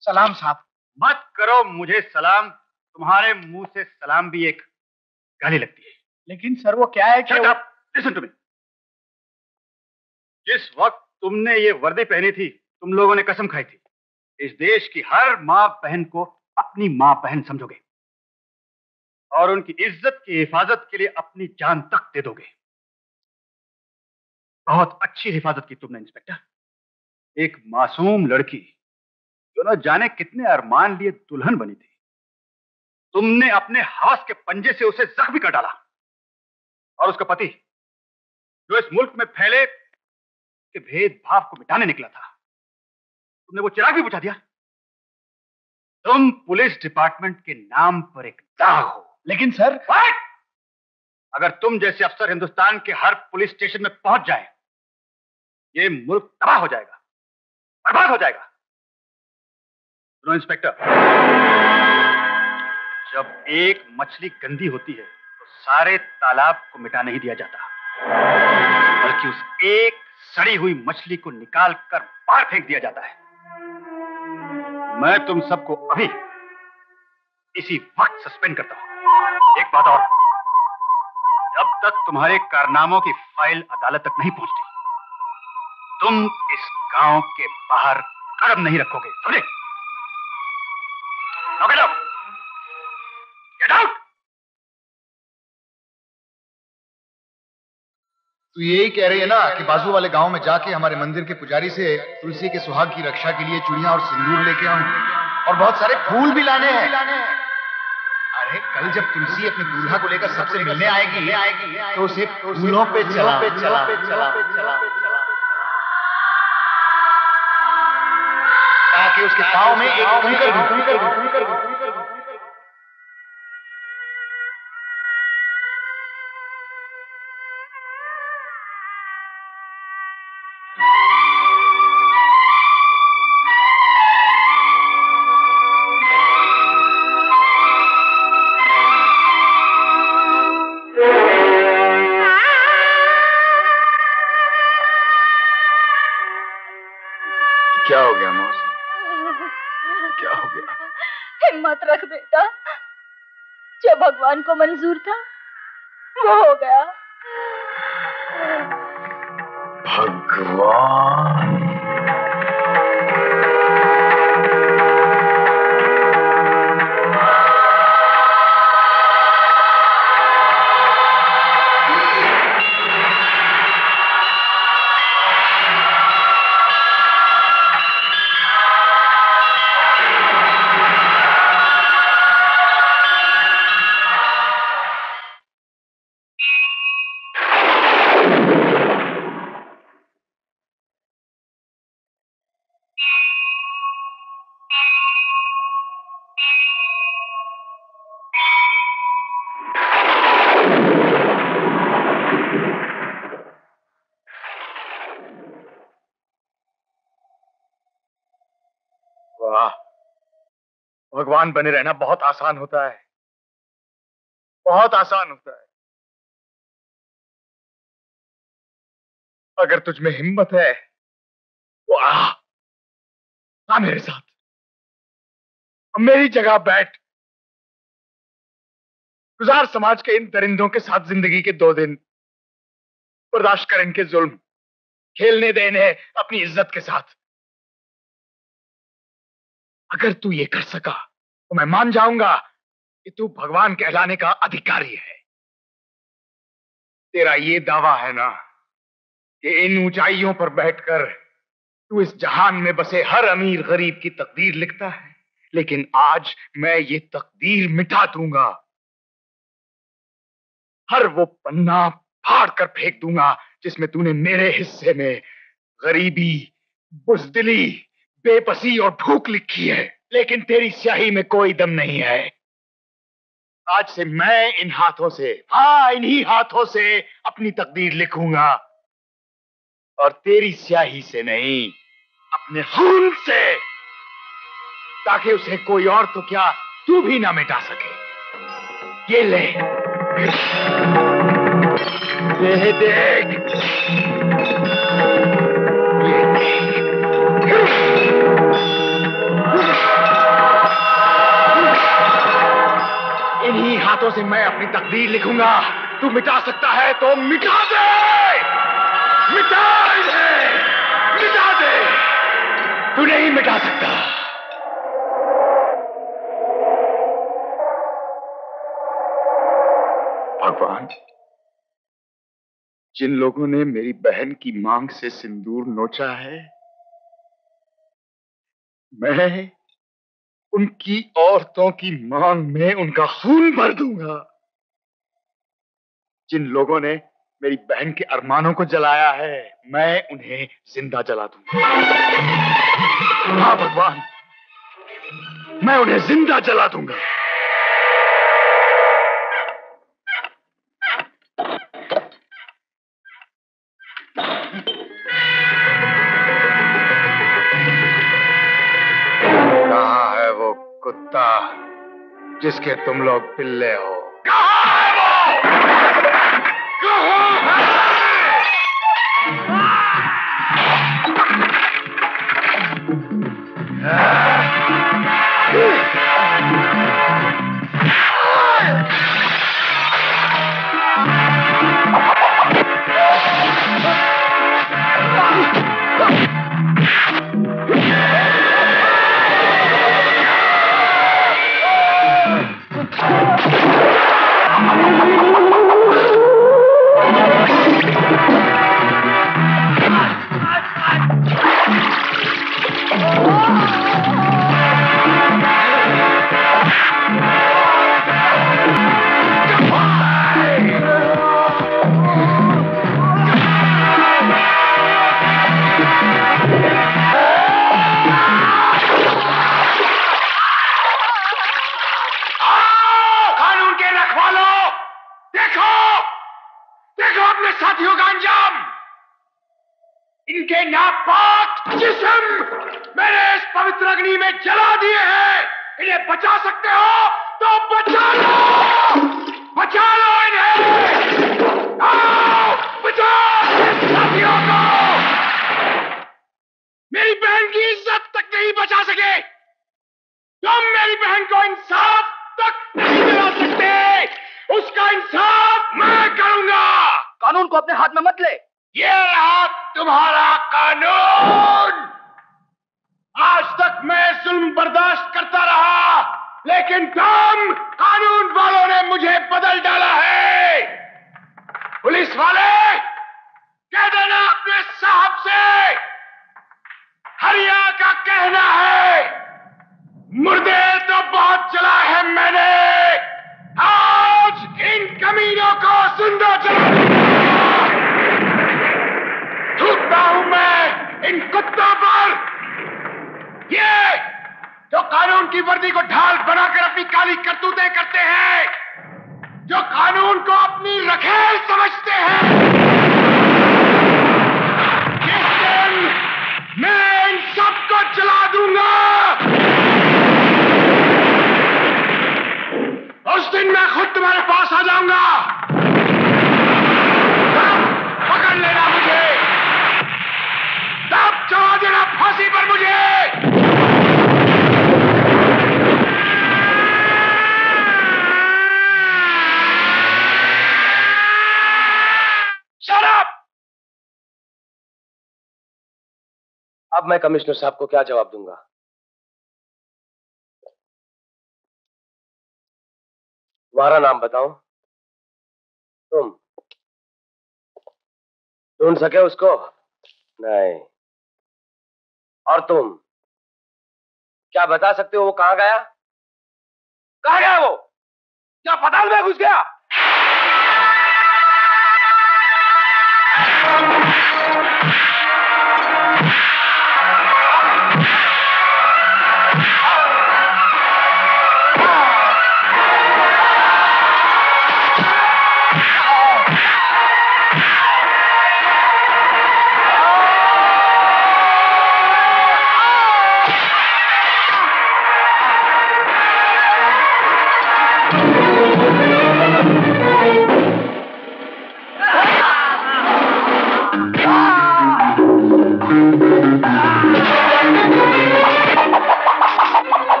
सलाम साहब। मत करो मुझे सलाम। तुम्हारे मुँह से सलाम भी एक गाली लगती है। लेकिन सर वो क्या है कि Shut up! Listen to जिस वक्त तुमने ये वर्दी पहनी थी तुम लोगों ने कसम खाई थी। इस देश की हर माँ बहन को अपनी माँ बहन समझोगे। और उनकी इज़्ज़त की हिफाजत के लिए अपनी जान तक दे दोगे। बहुत अच्छी हिफाजत की तुमने, इंस्पेक्टर। एक मासूम लड़की, जो न जाने कितने अरमान लिए दुल्हन बनी थी। तुमने अपने हवस के पंजे से उसे जख्मी कर डाला। और उसका पति, जो इस मुल्क में फैले के भेदभाव को मिटाने निकला था, तुमने वो चिराग भी बुझा दिया। तुम पुलिस डिपार्टमेंट के नाम पर एक दाग हो। लेकिन सर What? अगर तुम जैसे अफसर हिंदुस्तान के हर पुलिस स्टेशन में पहुँच जाए ये मुल्क तबाह हो जाएगा बर्बाद हो जाएगा। सुनो इंस्पेक्टर जब एक मछली गंदी होती है तो सारे तालाब को मिटा नहीं दिया जाता। बल्कि उस एक सड़ी हुई मछली को निकाल कर बाहर फेंक दिया जाता है। मैं तुम सबको अभी इसी वक्त सस्पेंड करता हूँ। एक बात और। जब तक तुम्हारे कारनामों की फ़ाइल अदालत तक नहीं पहुँचती, तुम इस गाँव के बाहर कदम नहीं रखोगे, समझे! तू यही कह रही है ना कि बाजू वाले गाँव में जाके हमारे मंदिर के पुजारी से तुलसी के सुहाग की रक्षा के लिए चूड़ियाँ और सिंदूर लेके आऊँ। और बहुत सारे फूल भी लाने हैं। कल जब तुलसी अपने दूल्हा को लेकर सबसे मिलने आएगी तो उसे फूलों पे चला पे चला पे चला। पे चला। ताकि उसके पाँव में एक कंकर कंकर दूँ, भगवान को मंजूर था? वो हो गया। भगवान बने रहना बहुत आसान होता है। बहुत आसान होता है। अगर तुझ में हिम्मत है तो आ आ मेरे साथ। मेरी जगह बैठ। गुजार समाज के इन दरिंदों के साथ ज़िंदगी के दो दिन। बर्दाश्त कर इनके जुल्म। खेलने दे इन्हें अपनी इज़्ज़त के साथ। अगर तू ये कर सका तो मैं मान जाऊँगा कि तू भगवान कहलाने का अधिकारी है। तेरा ये दावा है ना कि इन ऊंचाइयों पर बैठकर तू इस जहान में बसे हर अमीर गरीब की तकदीर लिखता है, लेकिन आज मैं ये तकदीर मिटा दूँगा। हर वो पन्ना फाड़ कर फेंक दूँगा जिसमें तूने मेरे हिस्से में गरीबी, बुजदिली बेबसी और भूख लिखी है। लेकिन तेरी स्याही में कोई दम नहीं है। आज से मैं इन हाथों से हाँ इन्हीं हाथों से अपनी तकदीर लिखूँगा। और तेरी स्याही से नहीं, अपने खून से, ताकि उसे कोई और तो क्या तू भी ना मिटा सके। ये ले। देख। हाथों से मैं अपनी तकदीर लिखूँगा। तू मिटा सकता है तो मिटा दे। मिटा दे मिटा दे। तू नहीं मिटा सकता। भगवान, जिन लोगों ने मेरी बहन की मांग से सिंदूर नोचा है, मैं उनकी औरतों की मांग में उनका खून भर दूँगा। जिन लोगों ने मेरी बहन के अरमानों को जलाया है, मैं उन्हें ज़िंदा जला दूँगा। हाँ भगवान। मैं उन्हें ज़िंदा जला दूँगा। कुत्ता जिसके तुम लोग पिल्ले हो कहा है वो? कमिश्नर साहब को क्या जवाब दूँगा? तुम्हारा नाम बताओ तुम। ढूंढ सके उसको? नहीं। और तुम? क्या बता सकते हो वो कहाँ गया? कहाँ गया वो? क्या पता में घुस गया?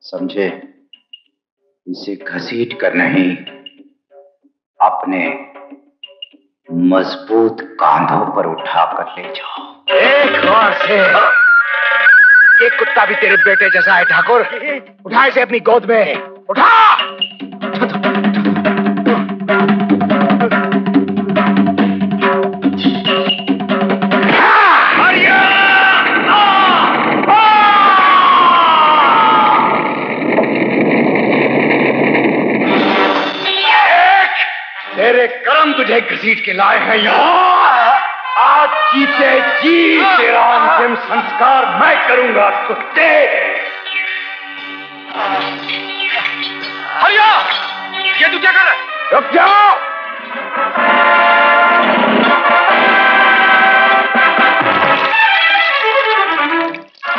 समझे? इसे घसीट कर नहीं, अपने मज़बूत कांधों पर उठा कर ले जाओ एक और से, ये कुत्ता भी तेरे बेटे जैसा है, ठाकुर। उठाए से अपनी गोद में। उठा! कर्म घसीट के लाए हैं यहाँ। आज जीते जी तेरा अंतिम संस्कार मैं करूँगा कुत्ते हरिया, ये तू क्या कर रहा है। रुक जाओ।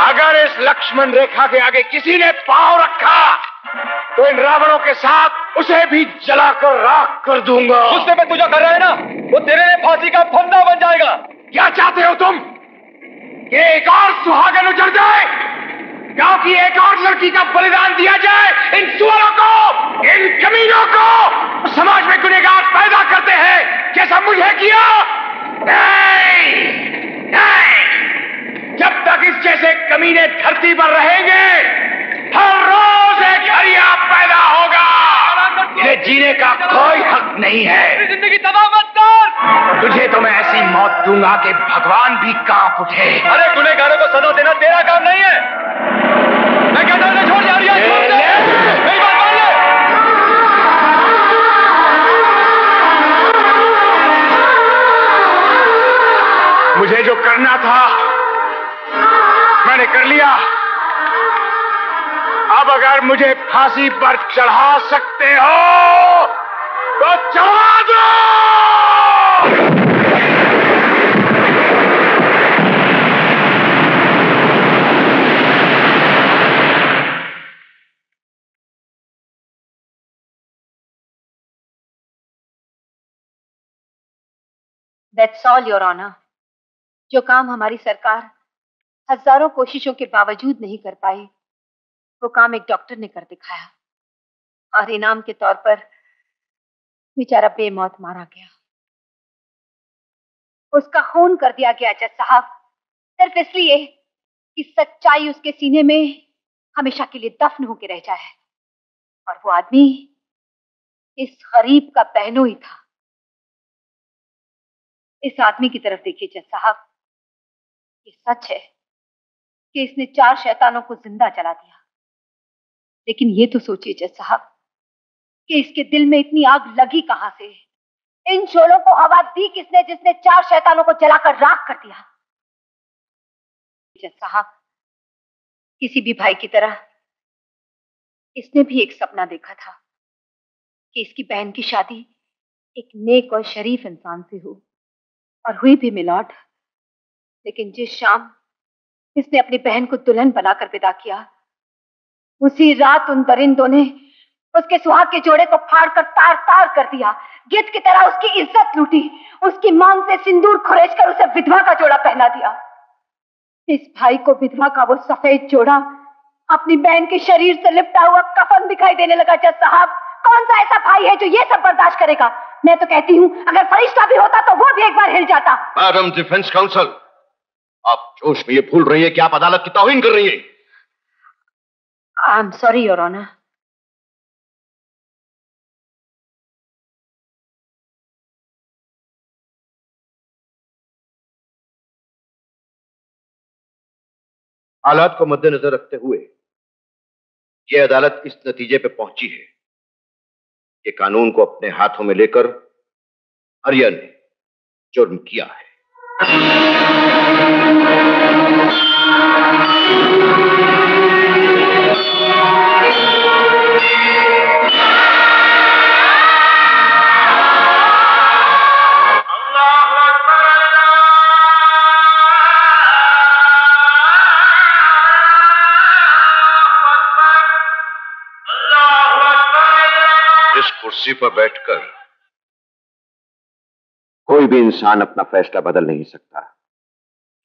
अगर इस लक्ष्मण रेखा के आगे किसी ने पाँव रखा तो इन रावणों के साथ उसे भी जलाकर राख कर दूँगा। उससे में तुझे कर रहा है ना? वो तेरे लिए फांसी का फंदा बन जाएगा। क्या चाहते हो तुम? कि एक और सुहागन उजड़ जाए? क्योंकि एक और लड़की का बलिदान दिया जाए? इन सुअरों को इन कमीनों को समाज में गुनेगार पैदा करते हैं। जैसा मुझे किया? नहीं नहीं। जब तक इस जैसे कमीने धरती पर रहेंगे हर रोज एक हरिया पैदा होगा। इन्हें जीने का कोई हक नहीं है। ज़िंदगी तबाह मत कर। तुझे तो मैं ऐसी मौत दूँगा कि भगवान भी काँप उठे। अरे गुनेगारों को सजा देना तेरा काम नहीं है। मैं कहता हूँ छोड़ जा रही बात मुझे जो करना था मैंने कर लिया। अब अगर मुझे फांसी पर चढ़ा सकते हो तो चढ़ा दो! दैट्स ऑल योर ऑनर जो काम हमारी सरकार हज़ारों कोशिशों के बावजूद नहीं कर पाई वो काम एक डॉक्टर ने कर दिखाया। और इनाम के तौर पर बेचारा बेमौत मारा गया। उसका खून कर दिया गया जज साहब। सिर्फ़ इसलिए कि सच्चाई उसके सीने में हमेशा के लिए दफन होके रह जाए। और वो आदमी इस गरीब का बहनों ही था। इस आदमी की तरफ़ देखिए जज साहब। ये सच है कि इसने चार शैतानों को ज़िंदा जला दिया। लेकिन ये तो सोचिए जज साहब कि इसके दिल में इतनी आग लगी कहाँ से इन शोलों को हवा दी किसने जिसने चार शैतानों को जलाकर राख कर दिया? जज साहब, किसी भी भाई की तरह इसने भी एक सपना देखा था कि इसकी बहन की शादी एक नेक और शरीफ इंसान से हो और हुई भी मिलॉट लेकिन जिस शाम इसने अपनी बहन को दुल्हन बनाकर विदा किया उसी रात उन दरिंदों ने उसके सुहाग के जोड़े को फाड़कर तार तार कर दिया। गिद्ध की तरह उसकी इज़्ज़त लूटी। उसकी मांग से सिंदूर खुरेज कर उसे विधवा का जोड़ा पहना दिया। इस भाई को विधवा का वो सफ़ेद जोड़ा, अपनी बहन के शरीर से लिपटा हुआ कफन दिखाई देने लगा जज साहब, कौन सा ऐसा भाई है जो ये सब बर्दाश्त करेगा? मैं तो कहती हूँ, अगर फरिश्ता भी होता तो वो भी एक बार हिल जाता। मैडम डिफेंस काउंसिल आप जोश में ये भूल रही है कि आप अदालत की तोहिन कर रही है। एम सॉरी योर ऑनर हालात को मद्देनजर रखते हुए यह अदालत इस नतीजे पर पहुँची है कि कानून को अपने हाथों में लेकर हरिया ने जुर्म किया है। कुर्सी पर बैठकर कोई भी इंसान अपना फैसला बदल नहीं सकता।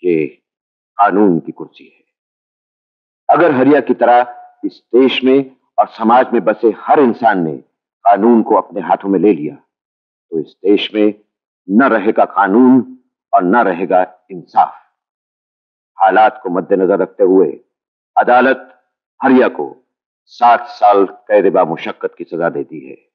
ये कानून की कुर्सी है। अगर हरिया की तरह इस देश में और समाज में बसे हर इंसान ने कानून को अपने हाथों में ले लिया तो इस देश में न रहेगा कानून और न रहेगा इंसाफ। हालात को मद्देनजर रखते हुए अदालत हरिया को सात साल कैद बा मुशक्कत की सजा देती है।